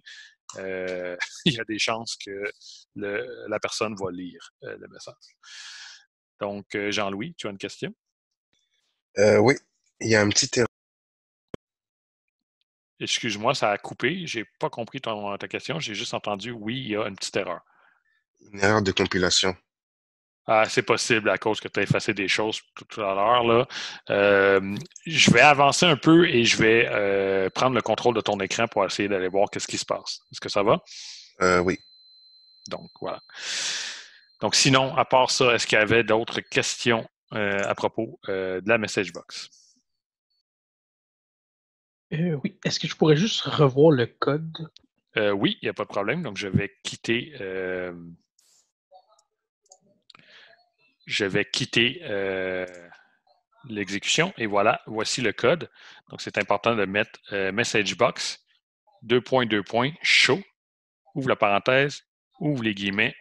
euh, il y a des chances que la personne va lire euh, le message. Donc, euh, Jean-Louis, tu as une question? Oui, il y a un petit. Excuse-moi, ça a coupé. Je n'ai pas compris ton, ta question. J'ai juste entendu oui, il y a une petite erreur. Une erreur de compilation. Ah, c'est possible à cause que tu as effacé des choses tout, à l'heure. Euh, je vais avancer un peu et je vais prendre le contrôle de ton écran pour essayer d'aller voir qu'est-ce qui se passe. Est-ce que ça va? oui. Donc, voilà. Donc, sinon, à part ça, est-ce qu'il y avait d'autres questions euh, à propos euh, de la message box? Euh, oui. Est-ce que je pourrais juste revoir le code? oui, il n'y a pas de problème. Donc, je vais quitter. je vais quitter l'exécution. Et voilà, voici le code. Donc, c'est important de mettre message box, deux points, deux points, show, ouvre la parenthèse, ouvre les guillemets,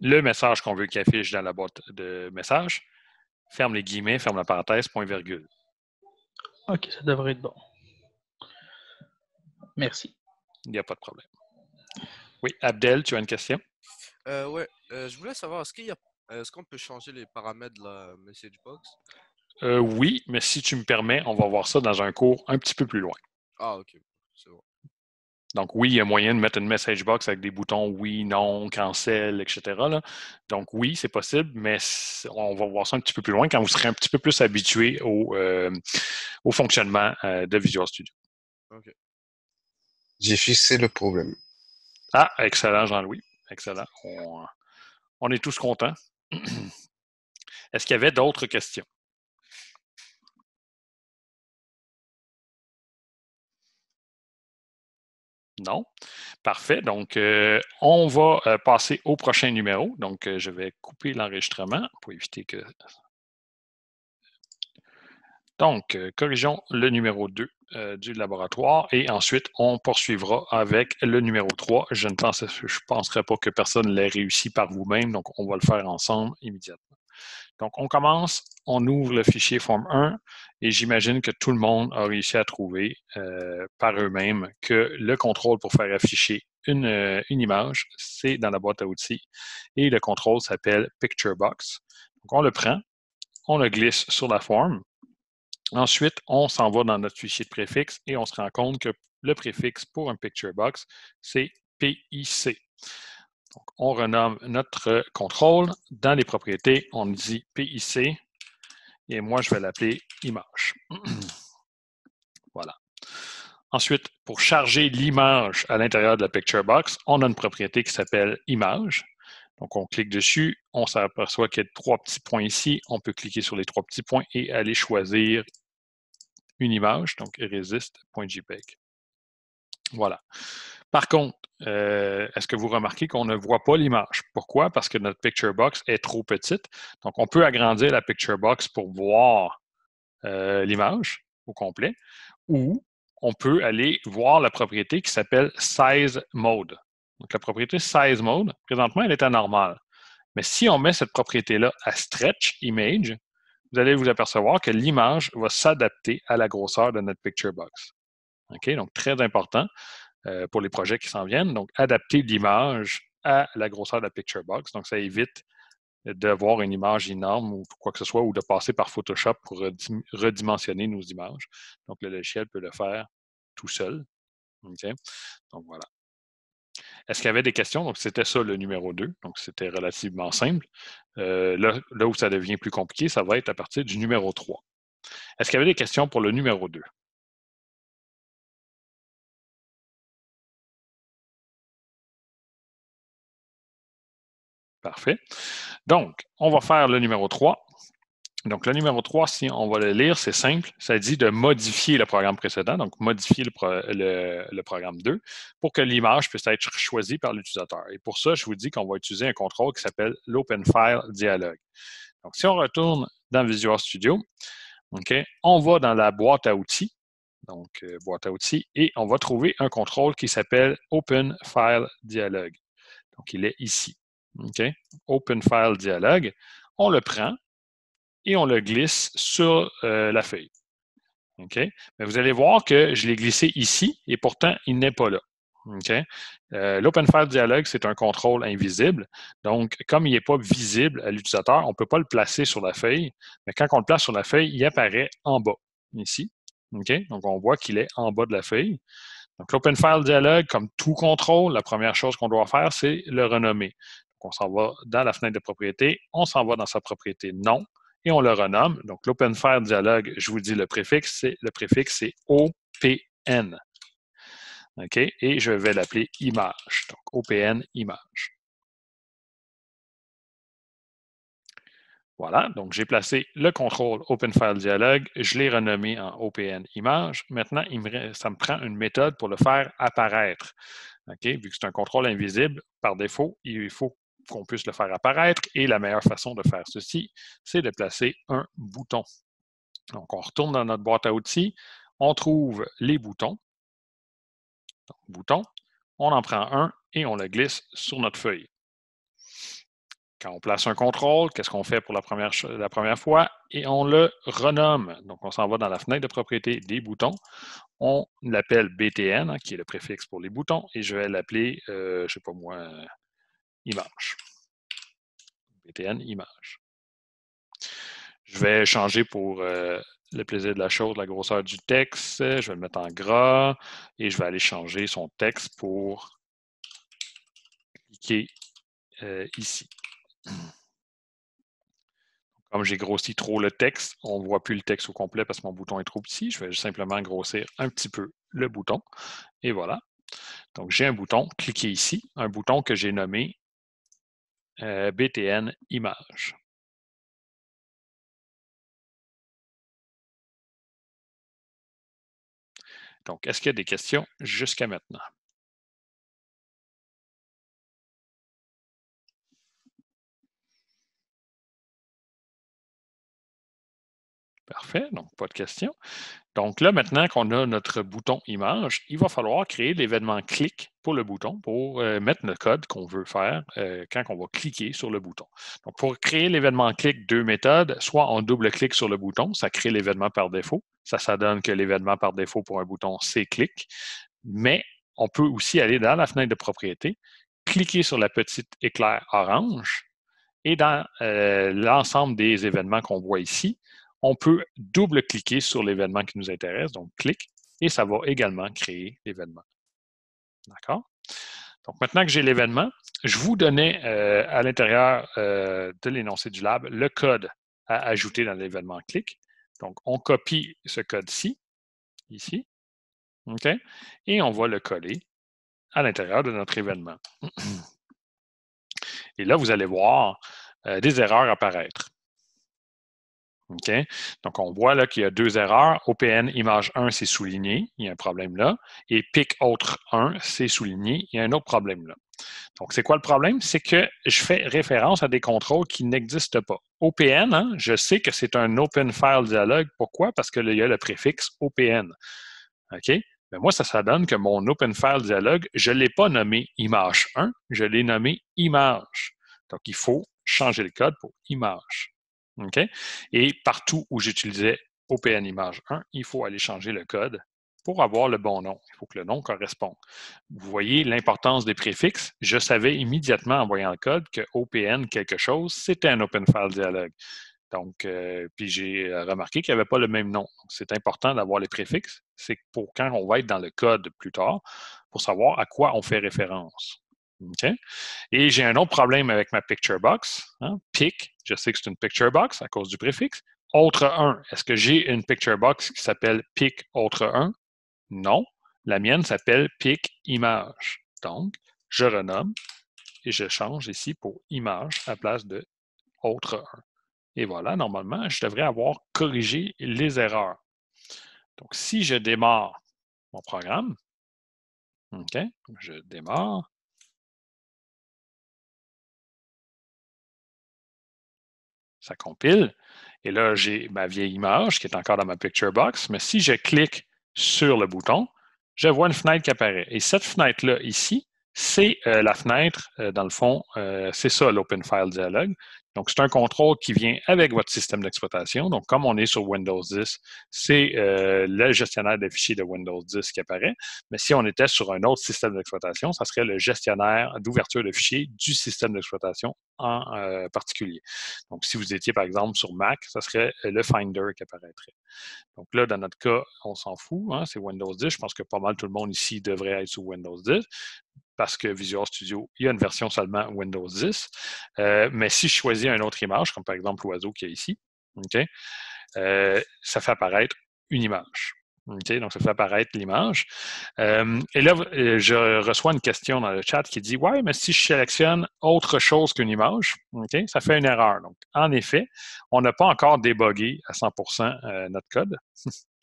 le message qu'on veut qu'il affiche dans la boîte de message, ferme les guillemets, ferme la parenthèse, point virgule. OK, ça devrait être bon. Merci. Il n'y a pas de problème. Oui, Abdel, tu as une question? Euh, oui, euh, je voulais savoir, est-ce qu'on peut changer les paramètres de la message box? Euh, oui, mais si tu me permets, on va voir ça dans un cours un petit peu plus loin. Ah, OK. C'est bon. Donc, oui, il y a moyen de mettre une message box avec des boutons oui, non, cancel, etc. Donc, oui, c'est possible, mais on va voir ça un petit peu plus loin quand vous serez un petit peu plus habitué au, euh, fonctionnement euh, de Visual Studio. OK. J'ai le problème. Ah, excellent, Jean-Louis. Excellent. On, on est tous contents. Est-ce qu'il y avait d'autres questions? Non? Parfait. Donc, euh, on va euh, passer au prochain numéro. Donc, euh, je vais couper l'enregistrement pour éviter que. Donc, corrigeons le numéro 2 du laboratoire et ensuite, on poursuivra avec le numéro 3. Je ne pense, je penserai pas que personne l'ait réussi par vous-même, donc on va le faire ensemble immédiatement. Donc, on commence, on ouvre le fichier Form 1 et j'imagine que tout le monde a réussi à trouver euh, par eux-mêmes que le contrôle pour faire afficher une, euh, une image, c'est dans la boîte à outils et le contrôle s'appelle Picture Box. Donc, on le prend, on le glisse sur la forme. Ensuite, on s'en va dans notre fichier de préfixe et on se rend compte que le préfixe pour un Picture Box, c'est PIC. Donc, on renomme notre contrôle. Dans les propriétés, on dit PIC et moi, je vais l'appeler image. voilà. Ensuite, pour charger l'image à l'intérieur de la picture box, on a une propriété qui s'appelle image. Donc, on clique dessus, on s'aperçoit qu'il y a trois petits points ici. On peut cliquer sur les trois petits points et aller choisir une image, donc resist.jpg. Voilà. Par contre, euh, est-ce que vous remarquez qu'on ne voit pas l'image? Pourquoi? Parce que notre picture box est trop petite. Donc, on peut agrandir la picture box pour voir euh, l'image au complet ou on peut aller voir la propriété qui s'appelle Size Mode. Donc, la propriété Size Mode, présentement, elle est à normale. Mais si on met cette propriété-là à Stretch Image, vous allez vous apercevoir que l'image va s'adapter à la grosseur de notre picture box. OK? Donc, très important. Euh, pour les projets qui s'en viennent. Donc, adapter l'image à la grosseur de la picture box. Donc, ça évite d'avoir une image énorme ou quoi que ce soit ou de passer par Photoshop pour redimensionner nos images. Donc, le logiciel peut le faire tout seul. Donc, voilà. Est-ce qu'il y avait des questions? Donc, c'était ça le numéro 2. Donc, c'était relativement simple. Euh, là, là, où ça devient plus compliqué, ça va être à partir du numéro 3. Est-ce qu'il y avait des questions pour le numéro 2? Parfait. Donc, on va faire le numéro 3. Donc, le numéro 3, si on va le lire, c'est simple. Ça dit de modifier le programme précédent, donc modifier le, programme 2 pour que l'image puisse être choisie par l'utilisateur. Et pour ça, je vous dis qu'on va utiliser un contrôle qui s'appelle l'Open File Dialog. Donc, si on retourne dans Visual Studio, on va dans la boîte à outils, donc euh, boîte à outils, et on va trouver un contrôle qui s'appelle Open File Dialog. Donc, il est ici. OK? Open File Dialog. On le prend et on le glisse sur euh, la feuille. OK? Mais vous allez voir que je l'ai glissé ici et pourtant, il n'est pas là. OK? Euh, L'Open File Dialog, c'est un contrôle invisible. Donc, comme il n'est pas visible à l'utilisateur, on ne peut pas le placer sur la feuille. Mais quand on le place sur la feuille, il apparaît en bas, ici. OK? Donc, on voit qu'il est en bas de la feuille. Donc, l'Open File Dialog, comme tout contrôle, la première chose qu'on doit faire, c'est le renommer on s'en va dans la fenêtre de propriété, on s'en va dans sa propriété nom et on le renomme. Donc, l'OpenFire dialogue, je vous dis le préfixe, c'est le préfixe, c'est OPN. OK? Et je vais l'appeler image. Donc, OPN image. Voilà, donc j'ai placé le contrôle OpenFile Dialog, je l'ai renommé en OPN image. Maintenant, ça me prend une méthode pour le faire apparaître. OK? Vu que c'est un contrôle invisible, par défaut, il faut qu'on puisse le faire apparaître. Et la meilleure façon de faire ceci, c'est de placer un bouton. Donc, on retourne dans notre boîte à outils, on trouve les boutons. Donc, bouton, on en prend un et on le glisse sur notre feuille. Quand on place un contrôle, qu'est-ce qu'on fait pour la première, fois? Et on le renomme. Donc, on s'en va dans la fenêtre de propriété des boutons. On l'appelle BTN, hein, qui est le préfixe pour les boutons, et je vais l'appeler, euh, je ne sais pas moi, image. BTN image. Je vais changer pour euh, le plaisir de la chose la grosseur du texte. Je vais le mettre en gras et je vais aller changer son texte pour cliquer euh, ici. Comme j'ai grossi trop le texte, on ne voit plus le texte au complet parce que mon bouton est trop petit. Je vais simplement grossir un petit peu le bouton. Et voilà. Donc, j'ai un bouton, cliquez ici, un bouton que j'ai nommé euh, BTN image. Donc, est-ce qu'il y a des questions jusqu'à maintenant? Parfait, donc pas de questions. Donc là, maintenant qu'on a notre bouton image, il va falloir créer l'événement clic pour le bouton pour euh, mettre le code qu'on veut faire euh, quand on va cliquer sur le bouton. Donc, pour créer l'événement clic, deux méthodes. Soit on double-clique sur le bouton, ça crée l'événement par défaut. Ça, ça donne que l'événement par défaut pour un bouton, c'est clic. Mais on peut aussi aller dans la fenêtre de propriété, cliquer sur la petite éclair orange et dans euh, l'ensemble des événements qu'on voit ici, on peut double-cliquer sur l'événement qui nous intéresse, donc clic, et ça va également créer l'événement. D'accord? Donc, maintenant que j'ai l'événement, je vous donnais euh, à l'intérieur euh, de l'énoncé du lab le code à ajouter dans l'événement clic. Donc, on copie ce code-ci, ici, OK? Et on va le coller à l'intérieur de notre événement. Et là, vous allez voir euh, des erreurs apparaître. Donc, on voit là qu'il y a deux erreurs. OPN image 1, c'est souligné, il y a un problème là. Et PIC autre 1, c'est souligné, il y a un autre problème là. Donc, c'est quoi le problème? C'est que je fais référence à des contrôles qui n'existent pas. OPN, hein, je sais que c'est un Open File Dialog. Pourquoi? Parce qu'il y a le préfixe OPN. OK? Mais moi, ça, ça donne que mon Open File Dialog, je ne l'ai pas nommé image 1, je l'ai nommé image. Donc, il faut changer le code pour image. OK? Et partout où j'utilisais OPN image 1, il faut aller changer le code pour avoir le bon nom. Il faut que le nom corresponde. Vous voyez l'importance des préfixes. Je savais immédiatement en voyant le code que OPN quelque chose, c'était un Open File Dialog. Donc, euh, puis j'ai remarqué qu'il n'y avait pas le même nom. C'est important d'avoir les préfixes. C'est pour quand on va être dans le code plus tard, pour savoir à quoi on fait référence. Et j'ai un autre problème avec ma picture box. Hein. Pic, je sais que c'est une picture box à cause du préfixe. Autre 1, est-ce que j'ai une picture box qui s'appelle pic autre 1? Non. La mienne s'appelle pic image. Donc, je renomme et je change ici pour image à place de autre 1. Et voilà, normalement, je devrais avoir corrigé les erreurs. Donc, si je démarre mon programme, OK, je démarre, ça compile. Et là, j'ai ma vieille image qui est encore dans ma picture box. Mais si je clique sur le bouton, je vois une fenêtre qui apparaît. Et cette fenêtre-là, ici, c'est euh, la fenêtre, euh, dans le fond, euh, c'est ça l'Open File Dialog. Donc, c'est un contrôle qui vient avec votre système d'exploitation. Donc, comme on est sur Windows 10, c'est le gestionnaire des fichiers de Windows 10 qui apparaît. Mais si on était sur un autre système d'exploitation, ça serait le gestionnaire d'ouverture de fichiers du système d'exploitation en particulier. Donc, si vous étiez, par exemple, sur Mac, ça serait le Finder qui apparaîtrait. Donc là, dans notre cas, on s'en fout, hein, c'est Windows 10. Je pense que pas mal tout le monde ici devrait être sur Windows 10 parce que Visual Studio, il y a une version seulement Windows 10. Euh, mais si je choisis une autre image, comme par exemple l'oiseau qui est ici, euh, ça fait apparaître une image. donc, ça fait apparaître l'image. Euh, et là, je reçois une question dans le chat qui dit Ouais, mais si je sélectionne autre chose qu'une image, ça fait une erreur. Donc, en effet, on n'a pas encore débogué à 100% notre code.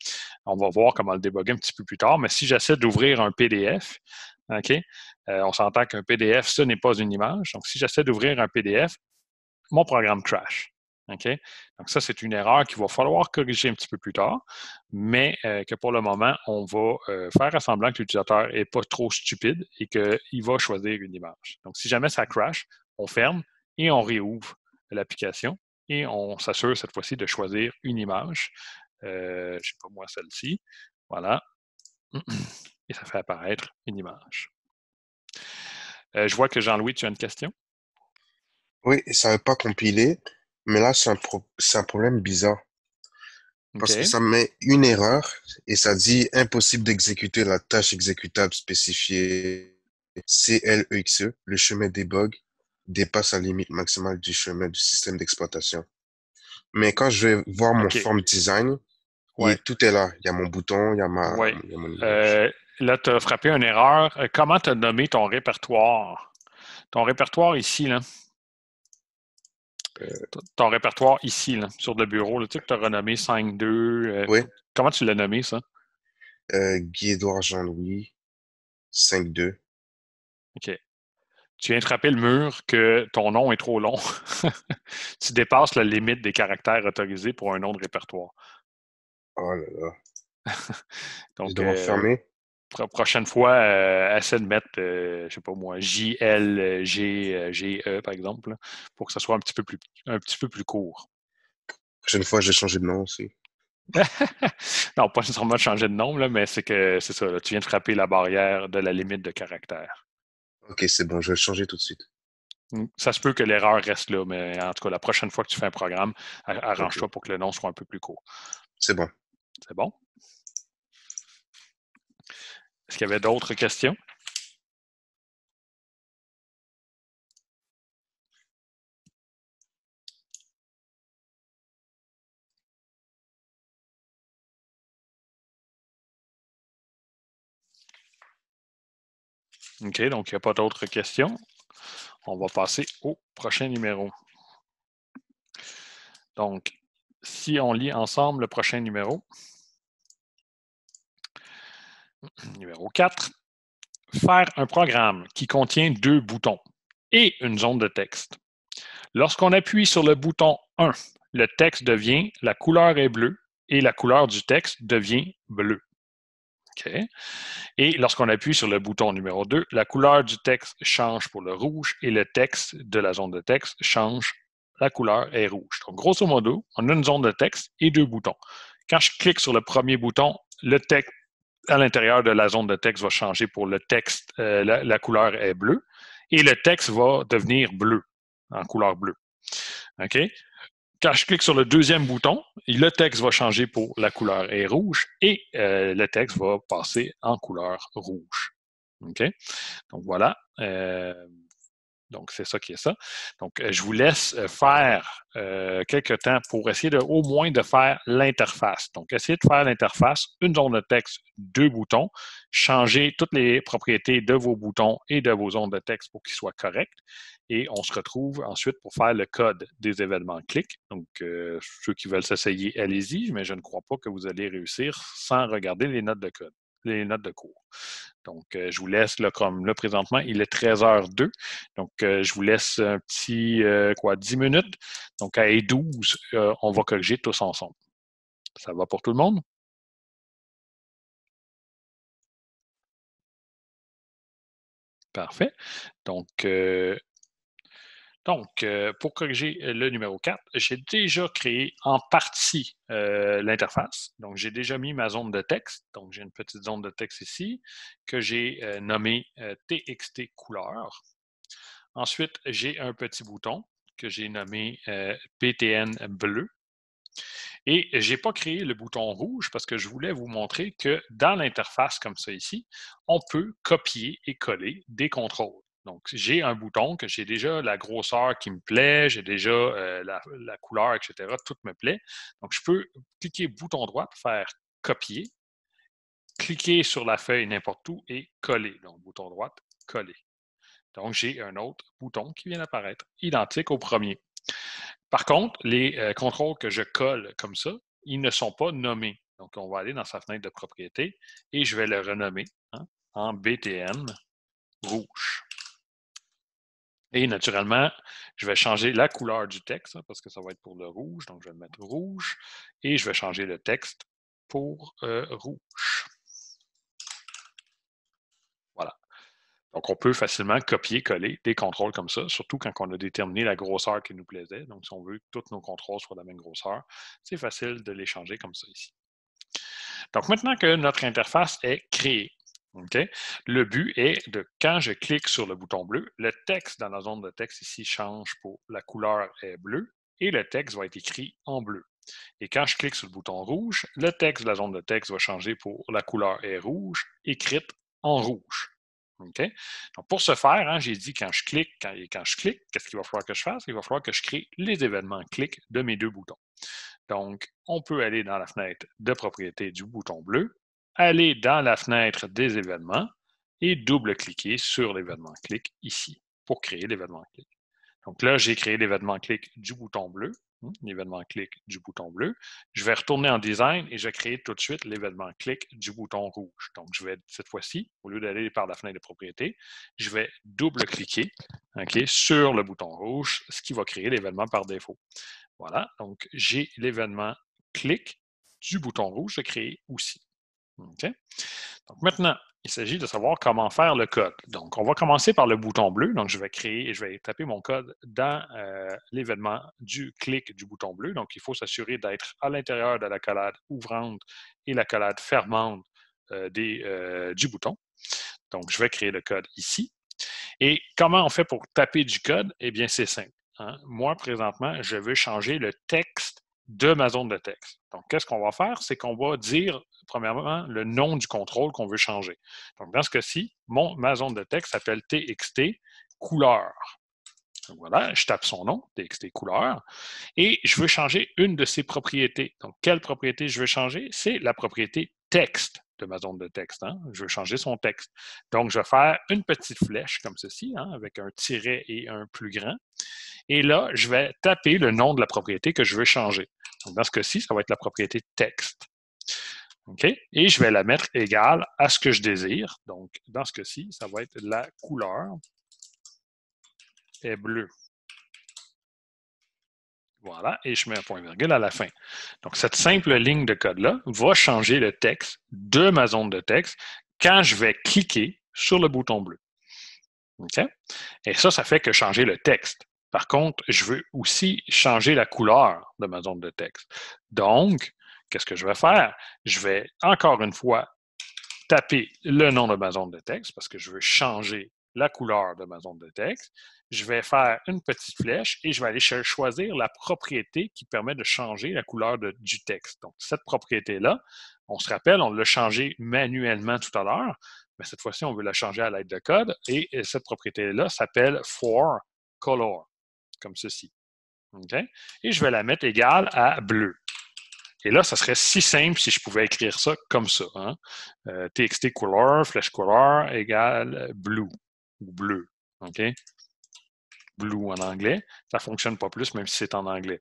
on va voir comment le déboguer un petit peu plus tard. Mais si j'essaie d'ouvrir un PDF, Euh, on s'entend qu'un PDF, ce n'est pas une image. Donc, si j'essaie d'ouvrir un PDF, mon programme crash. Donc, ça, c'est une erreur qu'il va falloir corriger un petit peu plus tard, mais euh, que pour le moment, on va euh, faire semblant que l'utilisateur n'est pas trop stupide et qu'il va choisir une image. Donc, si jamais ça crash, on ferme et on réouvre l'application et on s'assure cette fois-ci de choisir une image. je ne sais pas moi, celle-ci. Voilà. Et ça fait apparaître une image. Euh, je vois que Jean-Louis, tu as une question? Oui, ça n'a pas compilé, mais là, c'est un, problème bizarre. Parce que ça met une erreur et ça dit impossible d'exécuter la tâche exécutable spécifiée CLEXE. E. Le chemin debug dépasse la limite maximale du chemin du système d'exploitation. Mais quand je vais voir mon form design, tout est là. Il y a mon bouton, il y a ma. Là, tu as frappé une erreur. Euh, comment tu as nommé ton répertoire? Ton répertoire ici, là. Euh. ton répertoire ici, là, sur le bureau, là, tu sais que tu as renommé 5-2. Euh, oui. Comment tu l'as nommé, ça? Guy-Édouard Jean-Louis 5-2. OK. Tu viens de frapper le mur que ton nom est trop long. tu dépasses la limite des caractères autorisés pour un nom de répertoire. Oh là là. Donc, Je dois fermer? Prochaine fois, euh, essaie de mettre, euh, je sais pas moi, J, L, G, G, E, par exemple, pour que ça soit un petit peu plus, un petit peu plus court. Prochaine fois, j'ai changé de nom aussi. non, pas nécessairement changer de nom, là, mais c'est que c'est ça, tu viens de frapper la barrière de la limite de caractère. Ok, c'est bon, je vais changer tout de suite. Mmh, ça se peut que l'erreur reste là, mais en tout cas, la prochaine fois que tu fais un programme, arrange-toi pour que le nom soit un peu plus court. C'est bon. C'est bon? Est-ce qu'il y avait d'autres questions? OK, donc il n'y a pas d'autres questions. On va passer au prochain numéro. Donc, si on lit ensemble le prochain numéro, numéro 4, faire un programme qui contient deux boutons et une zone de texte. Lorsqu'on appuie sur le bouton 1, le texte devient, la couleur est bleue et la couleur du texte devient bleue. Et lorsqu'on appuie sur le bouton numéro 2, la couleur du texte change pour le rouge et le texte de la zone de texte change, la couleur est rouge. Donc, grosso modo, on a une zone de texte et deux boutons. Quand je clique sur le premier bouton, le texte à l'intérieur de la zone de texte va changer pour le texte, euh, la, couleur est bleue, et le texte va devenir bleu, en couleur bleue. OK? Quand je clique sur le deuxième bouton, le texte va changer pour la couleur est rouge et euh, le texte va passer en couleur rouge. OK? Donc voilà. Euh, donc, c'est ça qui est ça. Donc, euh, je vous laisse euh, faire euh, quelques temps pour essayer de, au moins de faire l'interface. Donc, essayez de faire l'interface, une zone de texte, deux boutons, changer toutes les propriétés de vos boutons et de vos zones de texte pour qu'ils soient corrects. Et on se retrouve ensuite pour faire le code des événements clics. Donc, ceux qui veulent s'essayer, allez-y, mais je ne crois pas que vous allez réussir sans regarder les notes de code les notes de cours. Donc, euh, je vous laisse, là, comme là, présentement, il est 13h02. Donc, euh, je vous laisse un petit, euh, quoi, 10 minutes. Donc, à 12, on va corriger tous ensemble. Ça va pour tout le monde? Parfait. Donc, donc, euh, pour corriger euh, le numéro 4, j'ai déjà créé en partie euh, l'interface. Donc, j'ai déjà mis ma zone de texte. Donc, j'ai une petite zone de texte ici que j'ai nommée TXT couleur. Ensuite, j'ai un petit bouton que j'ai nommé PTN bleu. Et je n'ai pas créé le bouton rouge parce que je voulais vous montrer que dans l'interface comme ça ici, on peut copier et coller des contrôles. Donc, j'ai un bouton que j'ai déjà la grosseur qui me plaît, j'ai déjà la, couleur, etc. Tout me plaît. Donc, je peux cliquer bouton droit pour faire copier, cliquer sur la feuille n'importe où et coller. Donc, bouton droit, coller. Donc, j'ai un autre bouton qui vient d'apparaître, identique au premier. Par contre, les contrôles que je colle comme ça, ils ne sont pas nommés. Donc, on va aller dans sa fenêtre de propriété et je vais le renommer hein, en BTN rouge. Et naturellement, je vais changer la couleur du texte hein, parce que ça va être pour le rouge. Donc, je vais le mettre rouge et je vais changer le texte pour euh, rouge. Voilà. Donc, on peut facilement copier-coller des contrôles comme ça, surtout quand on a déterminé la grosseur qui nous plaisait. Donc, si on veut que tous nos contrôles soient de la même grosseur, c'est facile de les changer comme ça ici. Donc, maintenant que notre interface est créée, le but est de, quand je clique sur le bouton bleu, le texte dans la zone de texte ici change pour la couleur est bleue et le texte va être écrit en bleu. Et quand je clique sur le bouton rouge, le texte de la zone de texte va changer pour la couleur est rouge, écrite en rouge. Donc, pour ce faire, hein, j'ai dit quand je clique, quand, quand je clique, qu'est-ce qu'il va falloir que je fasse? Il va falloir que je crée les événements clics de mes deux boutons. Donc, on peut aller dans la fenêtre de propriété du bouton bleu aller dans la fenêtre des événements et double-cliquer sur l'événement clic ici pour créer l'événement clic. Donc là, j'ai créé l'événement clic du bouton bleu, hein, l'événement clic du bouton bleu. Je vais retourner en design et je vais créer tout de suite l'événement clic du bouton rouge. Donc, je vais cette fois-ci, au lieu d'aller par la fenêtre de propriété, je vais double-cliquer sur le bouton rouge, ce qui va créer l'événement par défaut. Voilà, donc j'ai l'événement clic du bouton rouge créé aussi. Donc maintenant, il s'agit de savoir comment faire le code. Donc, on va commencer par le bouton bleu. Donc, je vais créer et je vais taper mon code dans euh, l'événement du clic du bouton bleu. Donc, il faut s'assurer d'être à l'intérieur de la collade ouvrante et la collade fermante euh, euh, du bouton. Donc, je vais créer le code ici. Et comment on fait pour taper du code? Eh bien, c'est simple. Hein. Moi, présentement, je veux changer le texte de ma zone de texte. Donc, qu'est-ce qu'on va faire? C'est qu'on va dire premièrement, le nom du contrôle qu'on veut changer. Donc, dans ce cas-ci, ma zone de texte s'appelle TXT couleur. Voilà, je tape son nom, TXT couleur, et je veux changer une de ses propriétés. Donc, quelle propriété je veux changer? C'est la propriété texte de ma zone de texte. Hein. Je veux changer son texte. Donc, je vais faire une petite flèche comme ceci, hein, avec un tiret et un plus grand. Et là, je vais taper le nom de la propriété que je veux changer. dans ce cas-ci, ça va être la propriété texte. OK? Et je vais la mettre égale à ce que je désire. Donc, dans ce cas-ci, ça va être la couleur est bleue. Voilà, et je mets un point virgule à la fin. Donc, cette simple ligne de code-là va changer le texte de ma zone de texte quand je vais cliquer sur le bouton bleu. Et ça, ça fait que changer le texte. Par contre, je veux aussi changer la couleur de ma zone de texte. Donc, qu'est-ce que je vais faire? Je vais encore une fois taper le nom de ma zone de texte parce que je veux changer la couleur de ma zone de texte. Je vais faire une petite flèche et je vais aller choisir la propriété qui permet de changer la couleur du texte. Donc, cette propriété-là, on se rappelle, on l'a changé manuellement tout à l'heure, mais cette fois-ci, on veut la changer à l'aide de code et cette propriété-là s'appelle for color comme ceci. Et je vais la mettre égale à bleu. Et là, ça serait si simple si je pouvais écrire ça comme ça. Hein. Euh, txt color, flash color égale blue ou bleu. Blue en anglais. Ça ne fonctionne pas plus, même si c'est en anglais.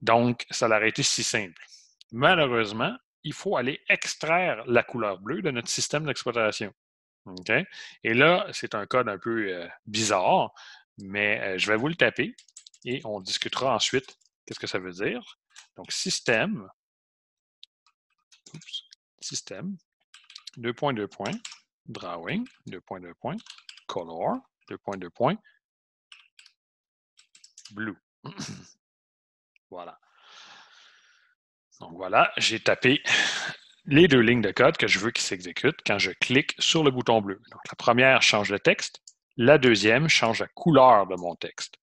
Donc, ça aurait été si simple. Malheureusement, il faut aller extraire la couleur bleue de notre système d'exploitation. Et là, c'est un code un peu euh, bizarre, mais euh, je vais vous le taper et on discutera ensuite qu'est-ce que ça veut dire. Donc, système, système, deux points, deux points, drawing, deux points, deux points, color, deux points, deux points, blue. voilà. Donc voilà, j'ai tapé les deux lignes de code que je veux qu'ils s'exécutent quand je clique sur le bouton bleu. La première change le texte, la deuxième change la couleur de mon texte.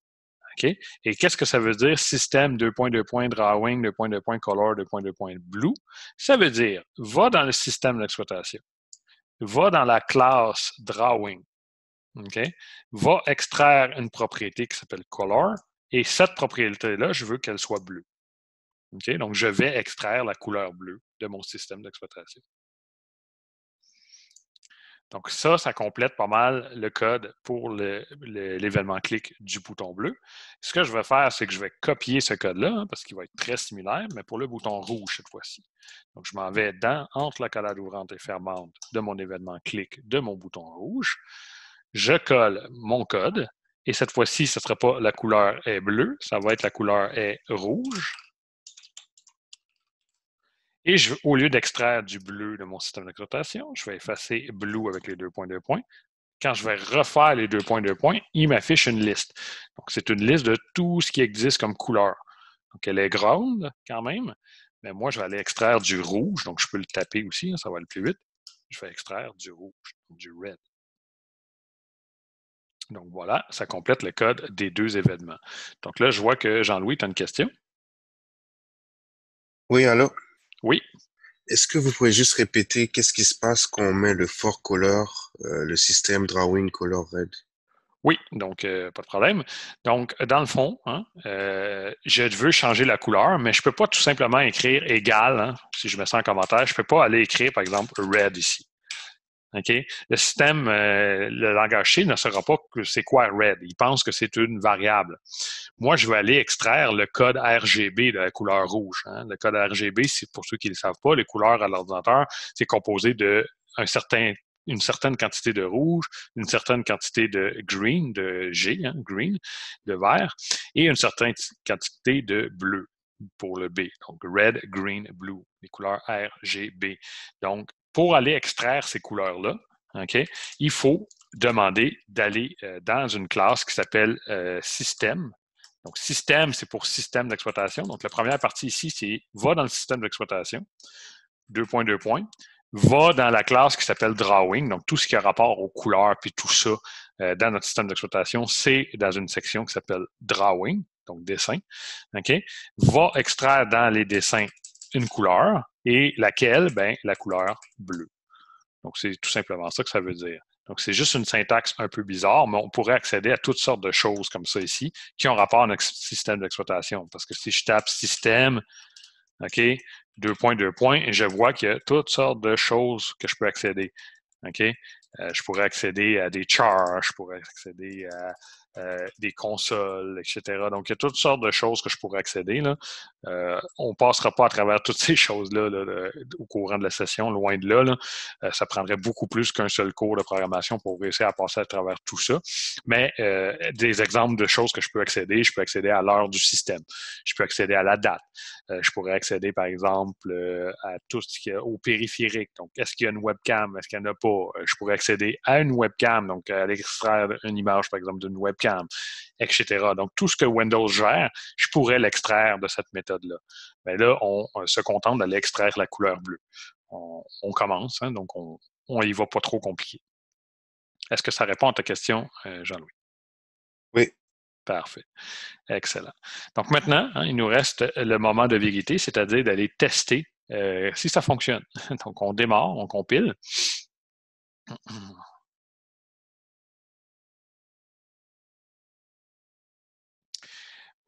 Et qu'est-ce que ça veut dire système 2.2. drawing 2.2. color 2.2. blue? Ça veut dire va dans le système d'exploitation, va dans la classe drawing, OK? va extraire une propriété qui s'appelle color et cette propriété-là, je veux qu'elle soit bleue. OK? Donc, je vais extraire la couleur bleue de mon système d'exploitation. Donc ça, ça complète pas mal le code pour l'événement clic du bouton bleu. Ce que je vais faire, c'est que je vais copier ce code-là, hein, parce qu'il va être très similaire, mais pour le bouton rouge cette fois-ci. Donc je m'en vais dans, entre la collade ouvrante et fermante de mon événement clic de mon bouton rouge. Je colle mon code, et cette fois-ci, ce ne sera pas la couleur est bleue, ça va être la couleur est rouge. Et je, au lieu d'extraire du bleu de mon système d'exploitation, je vais effacer blue avec les deux points, deux points. Quand je vais refaire les deux points, deux points, il m'affiche une liste. Donc, c'est une liste de tout ce qui existe comme couleur. Donc, elle est grande quand même, mais moi, je vais aller extraire du rouge. Donc, je peux le taper aussi, hein, ça va aller plus vite. Je vais extraire du rouge, du red. Donc, voilà, ça complète le code des deux événements. Donc là, je vois que Jean-Louis, tu as une question? Oui, allô? Oui. Est-ce que vous pouvez juste répéter qu'est-ce qui se passe quand on met le for color, euh, le système drawing color red? Oui, donc euh, pas de problème. Donc, dans le fond, hein, euh, je veux changer la couleur, mais je ne peux pas tout simplement écrire égal, hein, si je mets ça en commentaire, je ne peux pas aller écrire, par exemple, red ici. Le système, euh, le langage C ne saura pas que c'est quoi red. Il pense que c'est une variable. Moi, je vais aller extraire le code RGB de la couleur rouge. Hein. Le code RGB, c'est pour ceux qui ne le savent pas, les couleurs à l'ordinateur, c'est composé de certain une certaine quantité de rouge, une certaine quantité de green, de G, hein, green, de vert, et une certaine quantité de bleu pour le B. Donc, red, green, blue, les couleurs RGB. Donc, pour aller extraire ces couleurs-là, il faut demander d'aller euh, dans une classe qui s'appelle euh, système. Donc, système, c'est pour système d'exploitation. Donc, la première partie ici, c'est va dans le système d'exploitation, deux points, deux points. Va dans la classe qui s'appelle drawing, donc tout ce qui a rapport aux couleurs puis tout ça euh, dans notre système d'exploitation, c'est dans une section qui s'appelle drawing, donc dessin. Va extraire dans les dessins une couleur et laquelle? Ben, la couleur bleue. Donc, c'est tout simplement ça que ça veut dire. Donc, c'est juste une syntaxe un peu bizarre, mais on pourrait accéder à toutes sortes de choses comme ça ici qui ont rapport à notre système d'exploitation. Parce que si je tape système, OK, deux points, deux points, et je vois qu'il y a toutes sortes de choses que je peux accéder. OK? Euh, je pourrais accéder à des charts, je pourrais accéder à euh, des consoles, etc. Donc, il y a toutes sortes de choses que je pourrais accéder. Euh, on ne passera pas à travers toutes ces choses-là au courant de la session, loin de là. Ça prendrait beaucoup plus qu'un seul cours de programmation pour réussir à passer à travers tout ça. Mais des exemples de choses que je peux accéder, je peux accéder à l'heure du système, je peux accéder à la date, je pourrais accéder, par exemple, à tout ce qui est au périphérique. Donc, est-ce qu'il y a une webcam, est-ce qu'il n'y en a pas? Je pourrais accéder à une webcam, donc à extraire une image, par exemple, d'une webcam etc. Donc, tout ce que Windows gère, je pourrais l'extraire de cette méthode-là. Mais là, on, se contente d'aller extraire la couleur bleue. On, commence, hein, donc on n'y va pas trop compliqué. Est-ce que ça répond à ta question, euh, Jean-Louis? Oui. Parfait. Excellent. Donc maintenant, hein, il nous reste le moment de vérité, c'est-à-dire d'aller tester euh, si ça fonctionne. Donc, on démarre, on compile.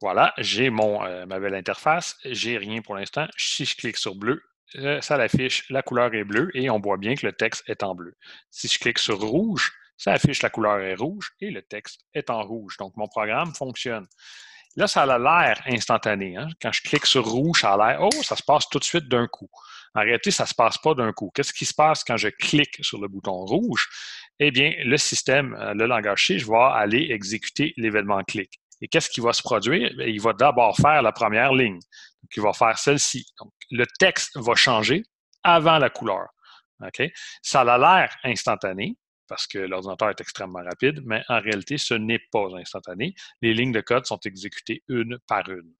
Voilà, j'ai euh, ma belle interface. J'ai rien pour l'instant. Si je clique sur bleu, euh, ça l'affiche, la couleur est bleue et on voit bien que le texte est en bleu. Si je clique sur rouge, ça affiche la couleur est rouge et le texte est en rouge. Donc, mon programme fonctionne. Là, ça a l'air instantané. Hein. Quand je clique sur rouge, ça a l'air, oh, ça se passe tout de suite d'un coup. En réalité, ça ne se passe pas d'un coup. Qu'est-ce qui se passe quand je clique sur le bouton rouge? Eh bien, le système, euh, le langage C, je vais aller exécuter l'événement clic. Et qu'est-ce qui va se produire? Il va d'abord faire la première ligne. Donc, il va faire celle-ci. Donc, le texte va changer avant la couleur. Ça a l'air instantané parce que l'ordinateur est extrêmement rapide, mais en réalité, ce n'est pas instantané. Les lignes de code sont exécutées une par une.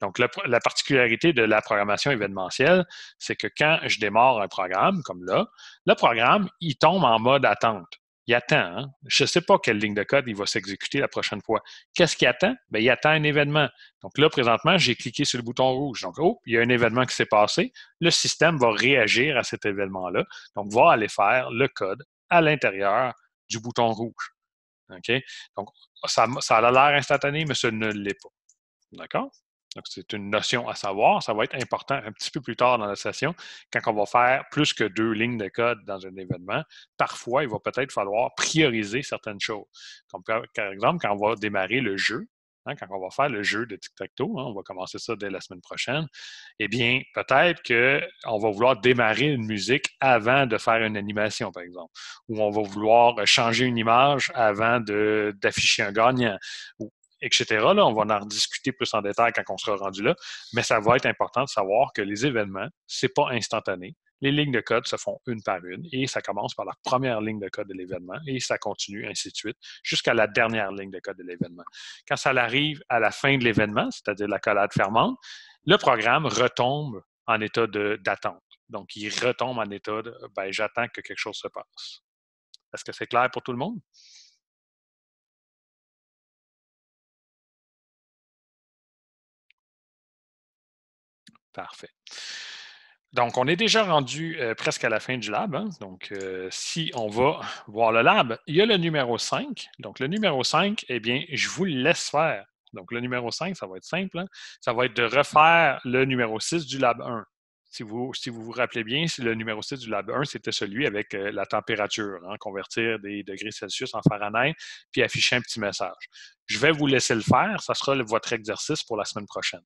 Donc, la, particularité de la programmation événementielle, c'est que quand je démarre un programme, comme là, le programme, il tombe en mode attente il attend. Hein? Je ne sais pas quelle ligne de code il va s'exécuter la prochaine fois. Qu'est-ce qu'il attend? Ben, il attend un événement. Donc là, présentement, j'ai cliqué sur le bouton rouge. Donc, oh, il y a un événement qui s'est passé. Le système va réagir à cet événement-là. Donc, va aller faire le code à l'intérieur du bouton rouge. Donc, ça, ça a l'air instantané, mais ce ne l'est pas. D'accord? Donc, c'est une notion à savoir. Ça va être important un petit peu plus tard dans la session, quand on va faire plus que deux lignes de code dans un événement. Parfois, il va peut-être falloir prioriser certaines choses. Comme par exemple, quand on va démarrer le jeu, hein, quand on va faire le jeu de tic-tac-toe, hein, on va commencer ça dès la semaine prochaine, eh bien, peut-être qu'on va vouloir démarrer une musique avant de faire une animation, par exemple, ou on va vouloir changer une image avant d'afficher un gagnant, ou etc. Là, on va en rediscuter plus en détail quand on sera rendu là, mais ça va être important de savoir que les événements, ce n'est pas instantané. Les lignes de code se font une par une et ça commence par la première ligne de code de l'événement et ça continue ainsi de suite jusqu'à la dernière ligne de code de l'événement. Quand ça arrive à la fin de l'événement, c'est-à-dire la collade fermante, le programme retombe en état d'attente. Donc, il retombe en état de ben, j'attends que quelque chose se passe. Est-ce que c'est clair pour tout le monde? Parfait. Donc, on est déjà rendu euh, presque à la fin du lab. Hein. Donc, euh, si on va voir le lab, il y a le numéro 5. Donc, le numéro 5, eh bien, je vous le laisse faire. Donc, le numéro 5, ça va être simple. Hein. Ça va être de refaire le numéro 6 du lab 1. Si vous, vous rappelez bien, le numéro 6 du lab 1, c'était celui avec euh, la température, hein, convertir des degrés Celsius en Fahrenheit, puis afficher un petit message. Je vais vous laisser le faire. Ça sera votre exercice pour la semaine prochaine.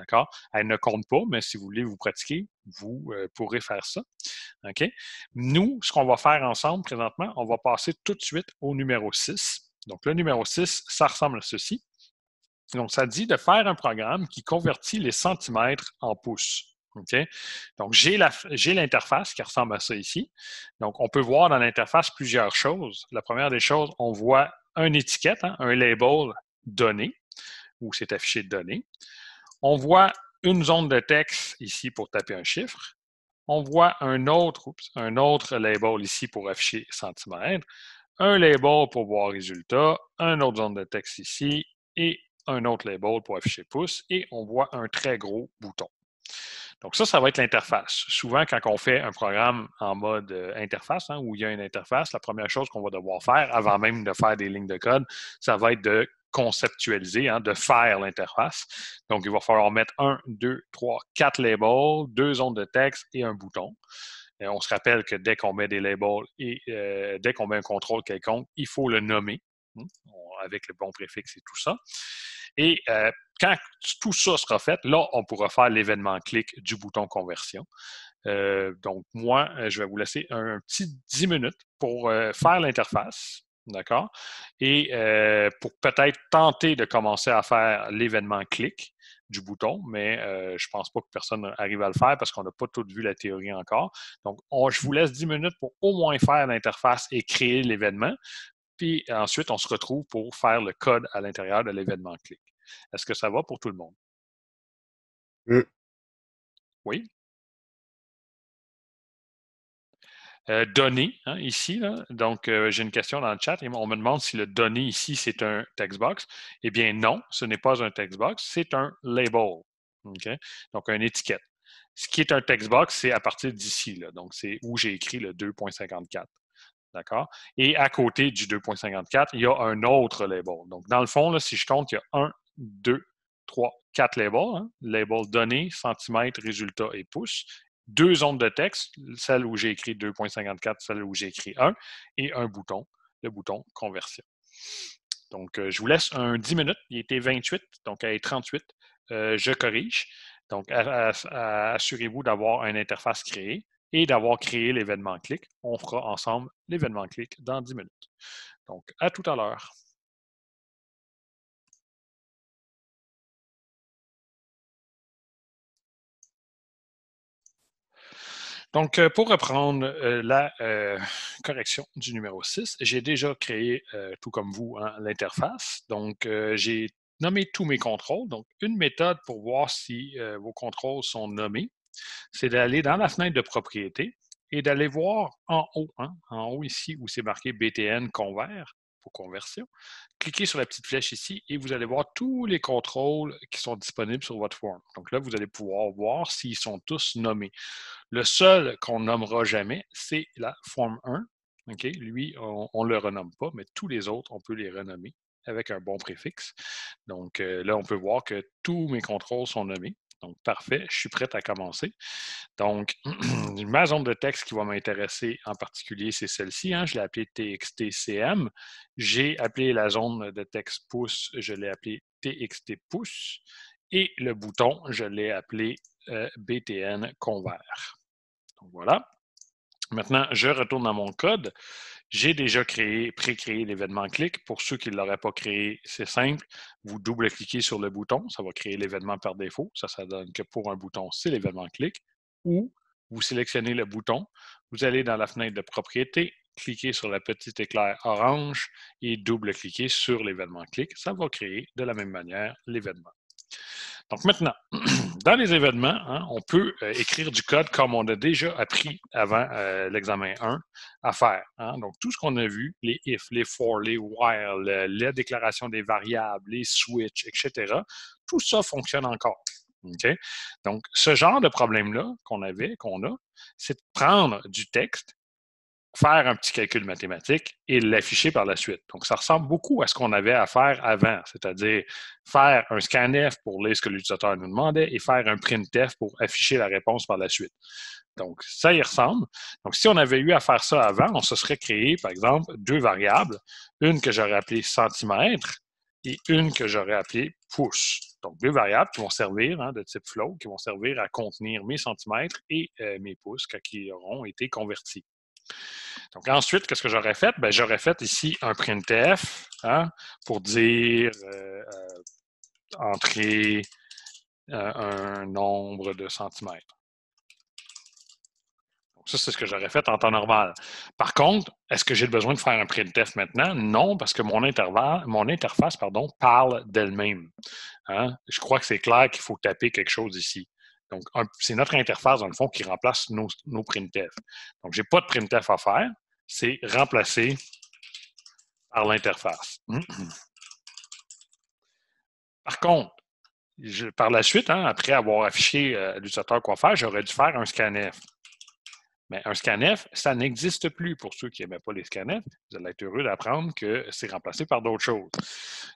D'accord? Elle ne compte pas, mais si vous voulez vous pratiquer, vous euh, pourrez faire ça. OK? Nous, ce qu'on va faire ensemble présentement, on va passer tout de suite au numéro 6. Donc, le numéro 6, ça ressemble à ceci. Donc, ça dit de faire un programme qui convertit les centimètres en pouces. Donc, j'ai l'interface qui ressemble à ça ici. Donc, on peut voir dans l'interface plusieurs choses. La première des choses, on voit une étiquette, hein, un label donné, où c'est affiché donné. On voit une zone de texte ici pour taper un chiffre. On voit un autre, label ici pour afficher centimètres, un label pour voir résultat, un autre zone de texte ici et un autre label pour afficher pouce et on voit un très gros bouton. Donc ça, ça va être l'interface. Souvent, quand on fait un programme en mode euh, interface, hein, où il y a une interface, la première chose qu'on va devoir faire, avant même de faire des lignes de code, ça va être de conceptualiser, hein, de faire l'interface. Donc, il va falloir mettre un, deux, trois, quatre labels, deux zones de texte et un bouton. on se rappelle que dès qu'on met des labels et euh, dès qu'on met un contrôle quelconque, il faut le nommer hein, avec le bon préfixe et tout ça. Et euh, quand tout ça sera fait, là, on pourra faire l'événement clic du bouton conversion. Euh, donc, moi, je vais vous laisser un, petit 10 minutes pour faire l'interface. D'accord? Et pour peut-être tenter de commencer à faire l'événement clic du bouton, mais je ne pense pas que personne arrive à le faire parce qu'on n'a pas tout vu la théorie encore. Donc, je vous laisse 10 minutes pour au moins faire l'interface et créer l'événement. Puis ensuite, on se retrouve pour faire le code à l'intérieur de l'événement clic. Est-ce que ça va pour tout le monde? Mmh. Oui? Euh, données, hein, ici. Donc, euh, j'ai une question dans le chat et on me demande si le donné ici, c'est un textbox. Eh bien, non, ce n'est pas un textbox, c'est un label. Donc, une étiquette. Ce qui est un textbox, c'est à partir d'ici. Donc, c'est où j'ai écrit le 2.54. D'accord? Et à côté du 2.54, il y a un autre label. Donc, dans le fond, si je compte, il y a 1, 2, 3, 4 labels. Hein. Label données, centimètres, résultat et pouces deux zones de texte, celle où j'ai écrit 2.54, celle où j'ai écrit 1, et un bouton, le bouton conversion. Donc, euh, je vous laisse un 10 minutes. Il était 28, donc elle est 38. Euh, je corrige. Donc, assurez-vous d'avoir une interface créée et d'avoir créé l'événement clic. On fera ensemble l'événement clic dans 10 minutes. Donc, à tout à l'heure. Donc, euh, pour reprendre euh, la euh, correction du numéro 6, j'ai déjà créé, tout comme vous, hein, l'interface. Donc, j'ai nommé tous mes contrôles. Donc, une méthode pour voir si vos contrôles sont nommés, c'est d'aller dans la fenêtre de propriété et d'aller voir en haut, hein, en haut ici où c'est marqué BTN convert pour conversion. Cliquez sur la petite flèche ici et vous allez voir tous les contrôles qui sont disponibles sur votre forme. Donc là, vous allez pouvoir voir s'ils sont tous nommés. Le seul qu'on nommera jamais, c'est la forme 1. Lui, on ne le renomme pas, mais tous les autres, on peut les renommer avec un bon préfixe. Donc euh, là, on peut voir que tous mes contrôles sont nommés. Donc, parfait, je suis prêt à commencer. Donc, ma zone de texte qui va m'intéresser en particulier, c'est celle-ci. Hein. Je l'ai appelée TXTCM. J'ai appelé la zone de texte pouce, je l'ai appelée TXT pouce. Et le bouton, je l'ai appelé euh, BTN convert. Voilà. Maintenant, je retourne dans mon code. J'ai déjà créé, pré-créé l'événement clic. Pour ceux qui ne l'auraient pas créé, c'est simple. Vous double-cliquez sur le bouton, ça va créer l'événement par défaut. Ça, ça donne que pour un bouton, c'est l'événement clic. Ou vous sélectionnez le bouton, vous allez dans la fenêtre de propriété, cliquez sur la petite éclair orange et double-cliquez sur l'événement clic. Ça va créer de la même manière l'événement. Donc maintenant, dans les événements, hein, on peut euh, écrire du code comme on a déjà appris avant euh, l'examen 1 à faire. Hein. Donc tout ce qu'on a vu, les if, les for, les while, les déclarations des variables, les switch, etc., tout ça fonctionne encore. Donc ce genre de problème-là qu'on avait, qu'on a, c'est de prendre du texte faire un petit calcul mathématique et l'afficher par la suite. Donc, ça ressemble beaucoup à ce qu'on avait à faire avant, c'est-à-dire faire un scanf pour lire ce que l'utilisateur nous demandait et faire un printf pour afficher la réponse par la suite. Donc, ça y ressemble. Donc, si on avait eu à faire ça avant, on se serait créé, par exemple, deux variables, une que j'aurais appelée centimètre et une que j'aurais appelée pouce. Donc, deux variables qui vont servir hein, de type float, qui vont servir à contenir mes centimètres et euh, mes pouces quand ils auront été convertis. Donc ensuite, qu'est-ce que j'aurais fait? Ben, j'aurais fait ici un printf hein, pour dire euh, euh, entrer euh, un nombre de centimètres. Donc ça, c'est ce que j'aurais fait en temps normal. Par contre, est-ce que j'ai besoin de faire un printf maintenant? Non, parce que mon, mon interface pardon, parle d'elle-même. Hein. Je crois que c'est clair qu'il faut taper quelque chose ici. Donc, c'est notre interface, dans le fond, qui remplace nos, nos. Donc, je n'ai pas de printf à faire. C'est remplacé par l'interface. Par contre, par la suite, hein, après avoir affiché à euh, l'utilisateur quoi faire, j'aurais dû faire un scanf. Mais un scanf, ça n'existe plus pour ceux qui n'aimaient pas les scanf. Vous allez être heureux d'apprendre que c'est remplacé par d'autres choses.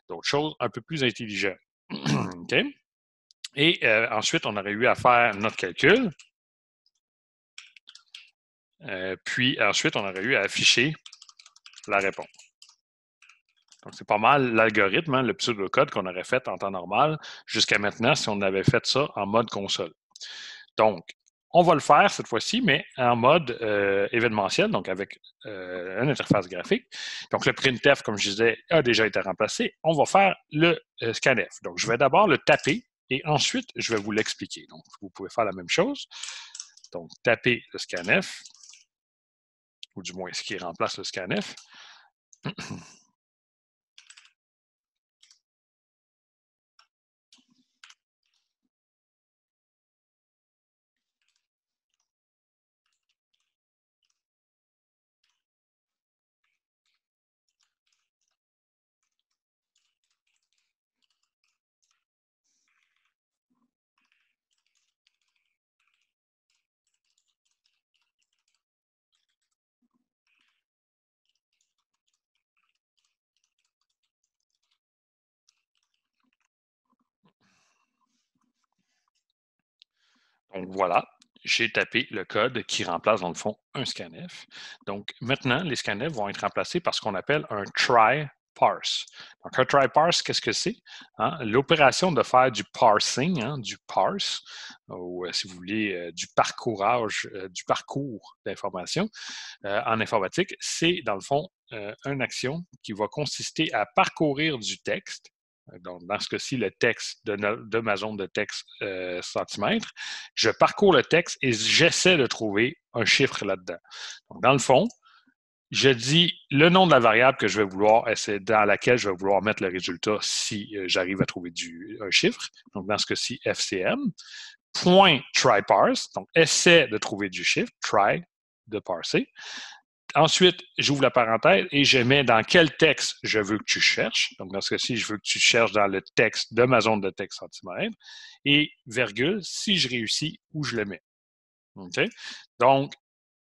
D'autres choses un peu plus intelligentes. OK? Et euh, ensuite, on aurait eu à faire notre calcul. Euh, puis ensuite, on aurait eu à afficher la réponse. Donc, c'est pas mal l'algorithme, hein, le pseudocode qu'on aurait fait en temps normal jusqu'à maintenant si on avait fait ça en mode console. Donc, on va le faire cette fois-ci, mais en mode euh, événementiel, donc avec une interface graphique. Donc, le printf, comme je disais, a déjà été remplacé. On va faire le scanf. Donc, je vais d'abord le taper et ensuite, je vais vous l'expliquer. Donc, vous pouvez faire la même chose. Donc, taper le scanf, ou du moins ce qui remplace le scanf. Donc voilà, j'ai tapé le code qui remplace dans le fond un scanf. Donc maintenant, les scanfs vont être remplacés par ce qu'on appelle un try parse. Donc, un try parse, qu'est-ce que c'est? Hein? L'opération de faire du parsing, hein, du parse, ou euh, si vous voulez, euh, du parcourage, euh, du parcours d'information en informatique, c'est dans le fond une action qui va consister à parcourir du texte donc, dans ce cas-ci, le texte de, ma zone de texte euh, centimètre, je parcours le texte et j'essaie de trouver un chiffre là-dedans. Donc, dans le fond, je dis le nom de la variable que je vais vouloir, dans laquelle je vais vouloir mettre le résultat si euh, j'arrive à trouver du, un chiffre. Donc, dans ce cas-ci, FCM. Point try parse, donc essaie de trouver du chiffre, try de parser. Ensuite, j'ouvre la parenthèse et je mets dans quel texte je veux que tu cherches. Donc, dans ce cas-ci, je veux que tu cherches dans le texte de ma zone de texte centimètre. Et virgule, si je réussis, où je le mets. Donc,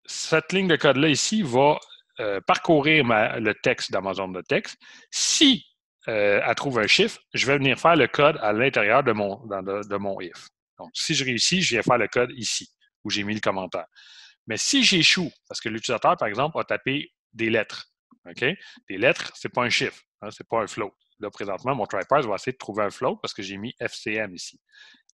cette ligne de code-là ici va euh, parcourir le texte dans ma zone de texte. Si euh, elle trouve un chiffre, je vais venir faire le code à l'intérieur de mon, de mon if. Donc, si je réussis, je viens faire le code ici, où j'ai mis le commentaire. Mais si j'échoue, parce que l'utilisateur, par exemple, a tapé des lettres, OK? Des lettres, ce n'est pas un chiffre, hein, ce n'est pas un float. Là, présentement, mon tryparse va essayer de trouver un float parce que j'ai mis FCM ici.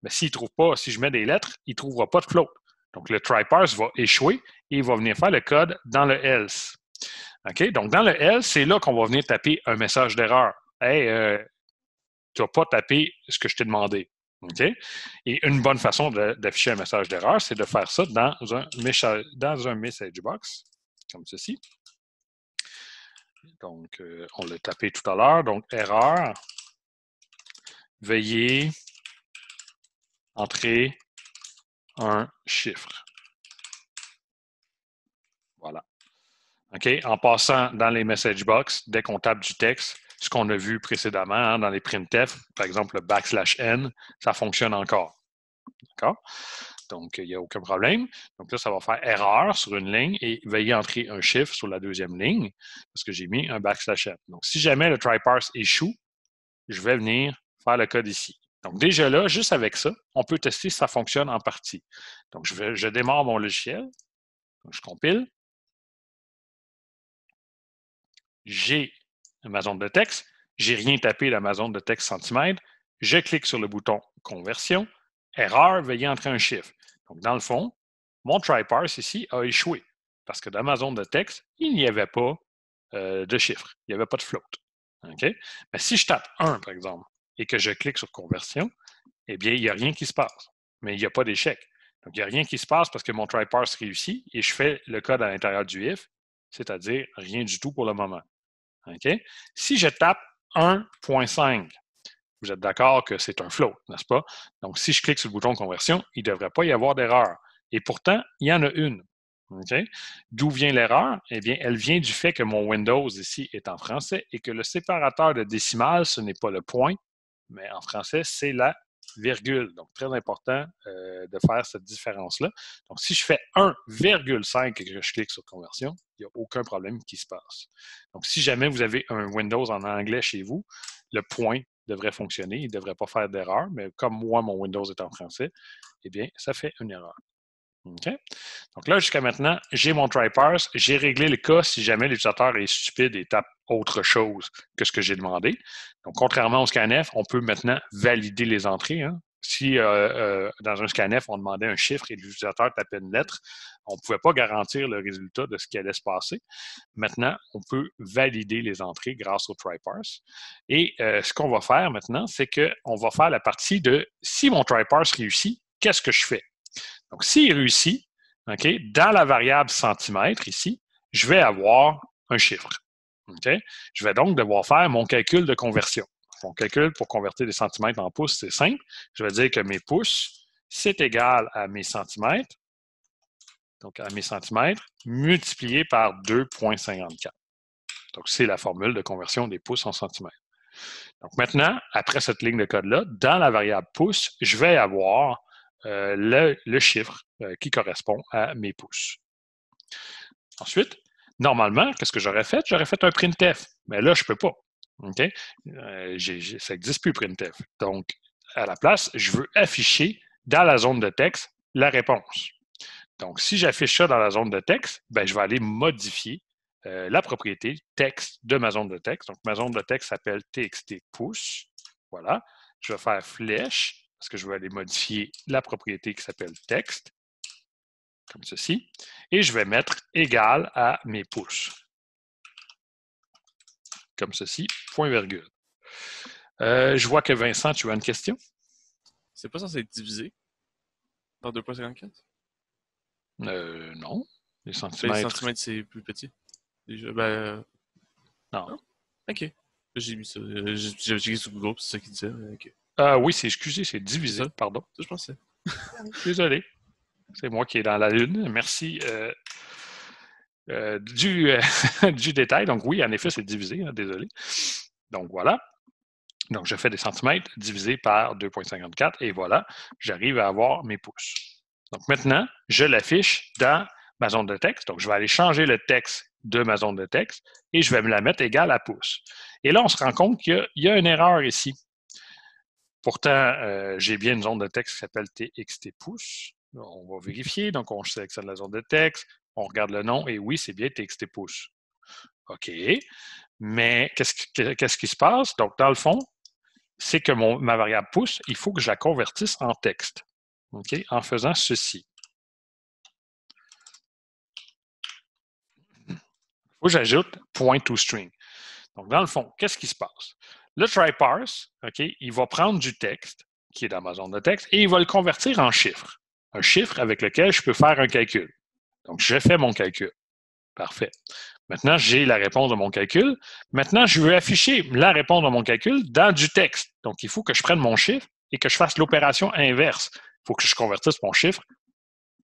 Mais s'il ne trouve pas, si je mets des lettres, il ne trouvera pas de float. Donc, le tryparse va échouer et il va venir faire le code dans le else. OK? Donc, dans le else, c'est là qu'on va venir taper un message d'erreur. Hey, euh, tu n'as pas tapé ce que je t'ai demandé. Et une bonne façon d'afficher un message d'erreur, c'est de faire ça dans un, dans un message box, comme ceci. Donc, euh, on l'a tapé tout à l'heure. Donc, erreur. Veuillez entrer un chiffre. Voilà. OK? En passant dans les message box, dès qu'on tape du texte, ce qu'on a vu précédemment hein, dans les printf, par exemple le backslash n, ça fonctionne encore. D'accord? Donc, il n'y a aucun problème. Donc là, ça va faire erreur sur une ligne et veuillez entrer un chiffre sur la deuxième ligne parce que j'ai mis un backslash n. Donc, si jamais le try parse échoue, je vais venir faire le code ici. Donc, déjà là, juste avec ça, on peut tester si ça fonctionne en partie. Donc, je démarre mon logiciel. je compile. J'ai ma zone de texte. J'ai rien tapé dans ma zone de texte centimètre. Je clique sur le bouton Conversion. Erreur, veuillez entrer un chiffre. Donc, dans le fond, mon try parse ici a échoué parce que dans ma zone de texte, il n'y avait pas euh, de chiffre. Il n'y avait pas de float. Mais si je tape 1, par exemple, et que je clique sur Conversion, eh bien, il n'y a rien qui se passe. Mais il n'y a pas d'échec. Donc, il n'y a rien qui se passe parce que mon try parse réussit et je fais le code à l'intérieur du if, c'est-à-dire rien du tout pour le moment. Si je tape 1.5, vous êtes d'accord que c'est un float, n'est-ce pas? Donc, si je clique sur le bouton conversion, il ne devrait pas y avoir d'erreur. Et pourtant, il y en a une. D'où vient l'erreur? Eh bien, elle vient du fait que mon Windows ici est en français et que le séparateur de décimales, ce n'est pas le point, mais en français, c'est la Donc, très important euh, de faire cette différence-là. Donc, si je fais 1,5 et que je clique sur conversion, il n'y a aucun problème qui se passe. Donc, si jamais vous avez un Windows en anglais chez vous, le point devrait fonctionner. Il ne devrait pas faire d'erreur, mais comme moi, mon Windows est en français, eh bien, ça fait une erreur. Donc là, jusqu'à maintenant, j'ai mon try. J'ai réglé le cas si jamais l'utilisateur est stupide et tape autre chose que ce que j'ai demandé. Donc, contrairement au scanf, on peut maintenant valider les entrées. Hein. Si euh, euh, dans un scanf, on demandait un chiffre et l'utilisateur tapait une lettre, on ne pouvait pas garantir le résultat de ce qui allait se passer. Maintenant, on peut valider les entrées grâce au try parse. Et euh, ce qu'on va faire maintenant, c'est qu'on va faire la partie de si mon try parse réussit, qu'est-ce que je fais? Donc, s'il réussit, dans la variable centimètre ici, je vais avoir un chiffre. Je vais donc devoir faire mon calcul de conversion. Mon calcul pour convertir des centimètres en pouces, c'est simple. Je vais dire que mes pouces, c'est égal à mes centimètres, donc à mes centimètres, multiplié par 2,54. Donc, c'est la formule de conversion des pouces en centimètres. Donc, maintenant, après cette ligne de code-là, dans la variable pouces, je vais avoir euh, le, chiffre euh, qui correspond à mes pouces. Ensuite, normalement, qu'est-ce que j'aurais fait? J'aurais fait un printf, mais là, je ne peux pas. Euh, ça n'existe plus printf. Donc, à la place, je veux afficher dans la zone de texte la réponse. Donc, si j'affiche ça dans la zone de texte, ben, je vais aller modifier la propriété texte de ma zone de texte. Donc, ma zone de texte s'appelle txt pouce. Voilà. Je vais faire flèche parce que je vais aller modifier la propriété qui s'appelle texte, comme ceci, et je vais mettre égal à mes pouces, comme ceci, point virgule. Euh, je vois que Vincent, tu as une question? C'est pas censé être divisé par 2.54? Euh, non. Les centimètres. Les centimètres, c'est plus petit. Déjà, ben... Euh, non. OK. J'ai mis ça. Euh, j'ai mis sur Google, c'est ça qu'il disait. Ah oui, c'est excusé, c'est divisé, pardon. je pensais. Désolé. C'est moi qui est dans la lune. Merci euh, euh, du, du, détail. Donc oui, en effet, c'est divisé, hein, désolé. Donc voilà. Donc je fais des centimètres divisé par 2,54 et voilà, j'arrive à avoir mes pouces. Donc maintenant, je l'affiche dans ma zone de texte. Donc je vais aller changer le texte de ma zone de texte et je vais me la mettre égale à pouce. Et là, on se rend compte qu'il y, a une erreur ici. Pourtant, euh, j'ai bien une zone de texte qui s'appelle txt pouce. On va vérifier. Donc, on sélectionne la zone de texte, on regarde le nom et oui, c'est bien txt pouce. OK. Mais qu'est-ce qui se passe? Donc, dans le fond, c'est que ma variable pouce, il faut que je la convertisse en texte. OK? En faisant ceci. Il faut que j'ajoute point to string. Donc, dans le fond, qu'est-ce qui se passe? Le try parse, OK, il va prendre du texte qui est dans ma zone de texte et il va le convertir en chiffre. Un chiffre avec lequel je peux faire un calcul. Donc, je fais mon calcul. Parfait. Maintenant, j'ai la réponse de mon calcul. Maintenant, je veux afficher la réponse de mon calcul dans du texte. Donc, il faut que je prenne mon chiffre et que je fasse l'opération inverse. Il faut que je convertisse mon chiffre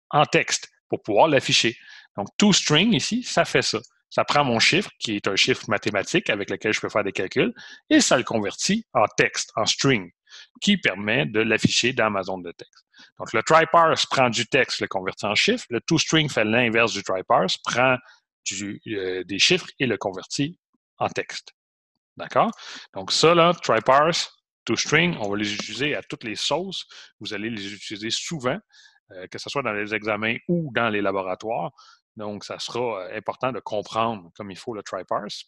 en texte pour pouvoir l'afficher. Donc, toString ici, ça fait ça ça prend mon chiffre, qui est un chiffre mathématique avec lequel je peux faire des calculs, et ça le convertit en texte, en string, qui permet de l'afficher dans ma zone de texte. Donc, le try parse prend du texte, le convertit en chiffre. Le toString fait l'inverse du try parse, prend euh, des chiffres et le convertit en texte. D'accord? Donc, ça, là, toString, on va les utiliser à toutes les sauces. Vous allez les utiliser souvent, euh, que ce soit dans les examens ou dans les laboratoires. Donc, ça sera euh, important de comprendre comme il faut le try parse.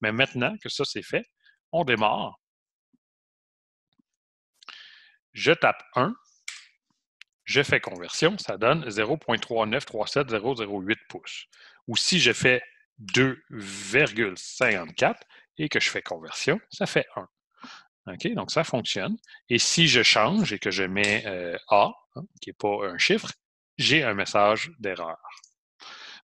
Mais maintenant que ça c'est fait, on démarre. Je tape 1, je fais conversion, ça donne 0.3937008 pouces. Ou si je fais 2,54 et que je fais conversion, ça fait 1. OK? Donc, ça fonctionne. Et si je change et que je mets euh, A, hein, qui n'est pas un chiffre, j'ai un message d'erreur.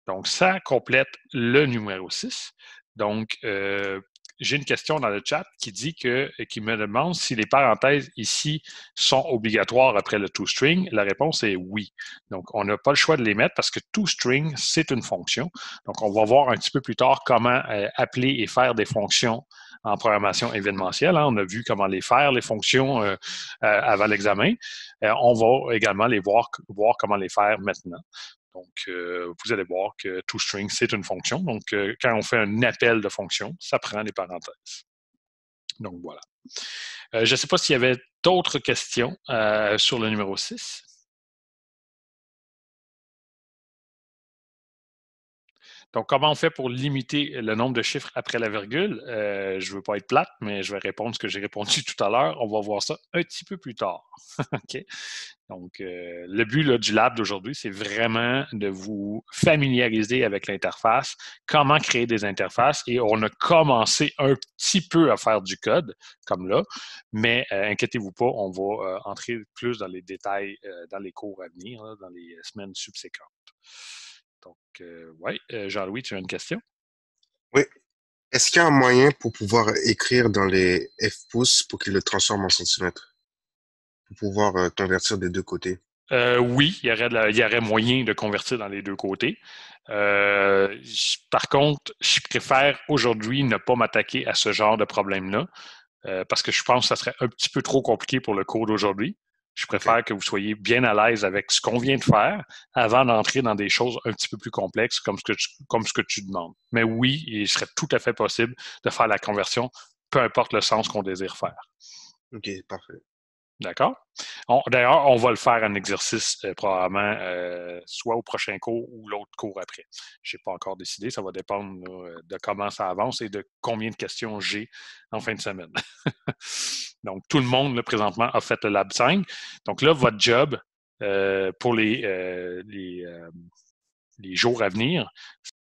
Donc, ça complète le numéro 6. Donc, euh, j'ai une question dans le chat qui dit que, qui me demande si les parenthèses ici sont obligatoires après le toString. La réponse est oui. Donc, on n'a pas le choix de les mettre parce que toString, c'est une fonction. Donc, on va voir un petit peu plus tard comment euh, appeler et faire des fonctions en programmation événementielle. Hein. On a vu comment les faire, les fonctions euh, avant l'examen. on va également les voir, voir comment les faire maintenant. Donc, vous allez voir que toString, c'est une fonction. Donc, quand on fait un appel de fonction, ça prend les parenthèses. Donc, voilà. je ne sais pas s'il y avait d'autres questions sur le numéro 6. Donc, comment on fait pour limiter le nombre de chiffres après la virgule? Euh, je ne veux pas être plate, mais je vais répondre ce que j'ai répondu tout à l'heure. On va voir ça un petit peu plus tard. OK? Donc, euh, le but du lab d'aujourd'hui, c'est vraiment de vous familiariser avec l'interface, comment créer des interfaces. Et on a commencé un petit peu à faire du code, comme là, mais euh, inquiétez-vous pas, on va entrer plus dans les détails dans les cours à venir, dans les semaines subséquentes. Donc, euh, oui, euh, Jean-Louis, tu as une question? Oui. Est-ce qu'il y a un moyen pour pouvoir écrire dans les F pouces pour qu'il le transforme en centimètres? Pour pouvoir euh, convertir des deux côtés? oui, il y, aurait il y, aurait moyen de convertir dans les deux côtés. par contre, je préfère aujourd'hui ne pas m'attaquer à ce genre de problème-là parce que je pense que ça serait un petit peu trop compliqué pour le code aujourd'hui. Je préfère que vous soyez bien à l'aise avec ce qu'on vient de faire avant d'entrer dans des choses un petit peu plus complexes comme ce que tu, comme ce que tu demandes. Mais oui, il serait tout à fait possible de faire la conversion, peu importe le sens qu'on désire faire. OK, parfait. D'accord? D'ailleurs, on va le faire en exercice euh, probablement euh, soit au prochain cours ou l'autre cours après. Je n'ai pas encore décidé. Ça va dépendre de comment ça avance et de combien de questions j'ai en fin de semaine. Donc, tout le monde, présentement, a fait le Lab 5. Donc là, votre job euh, pour les, les, les, jours à venir,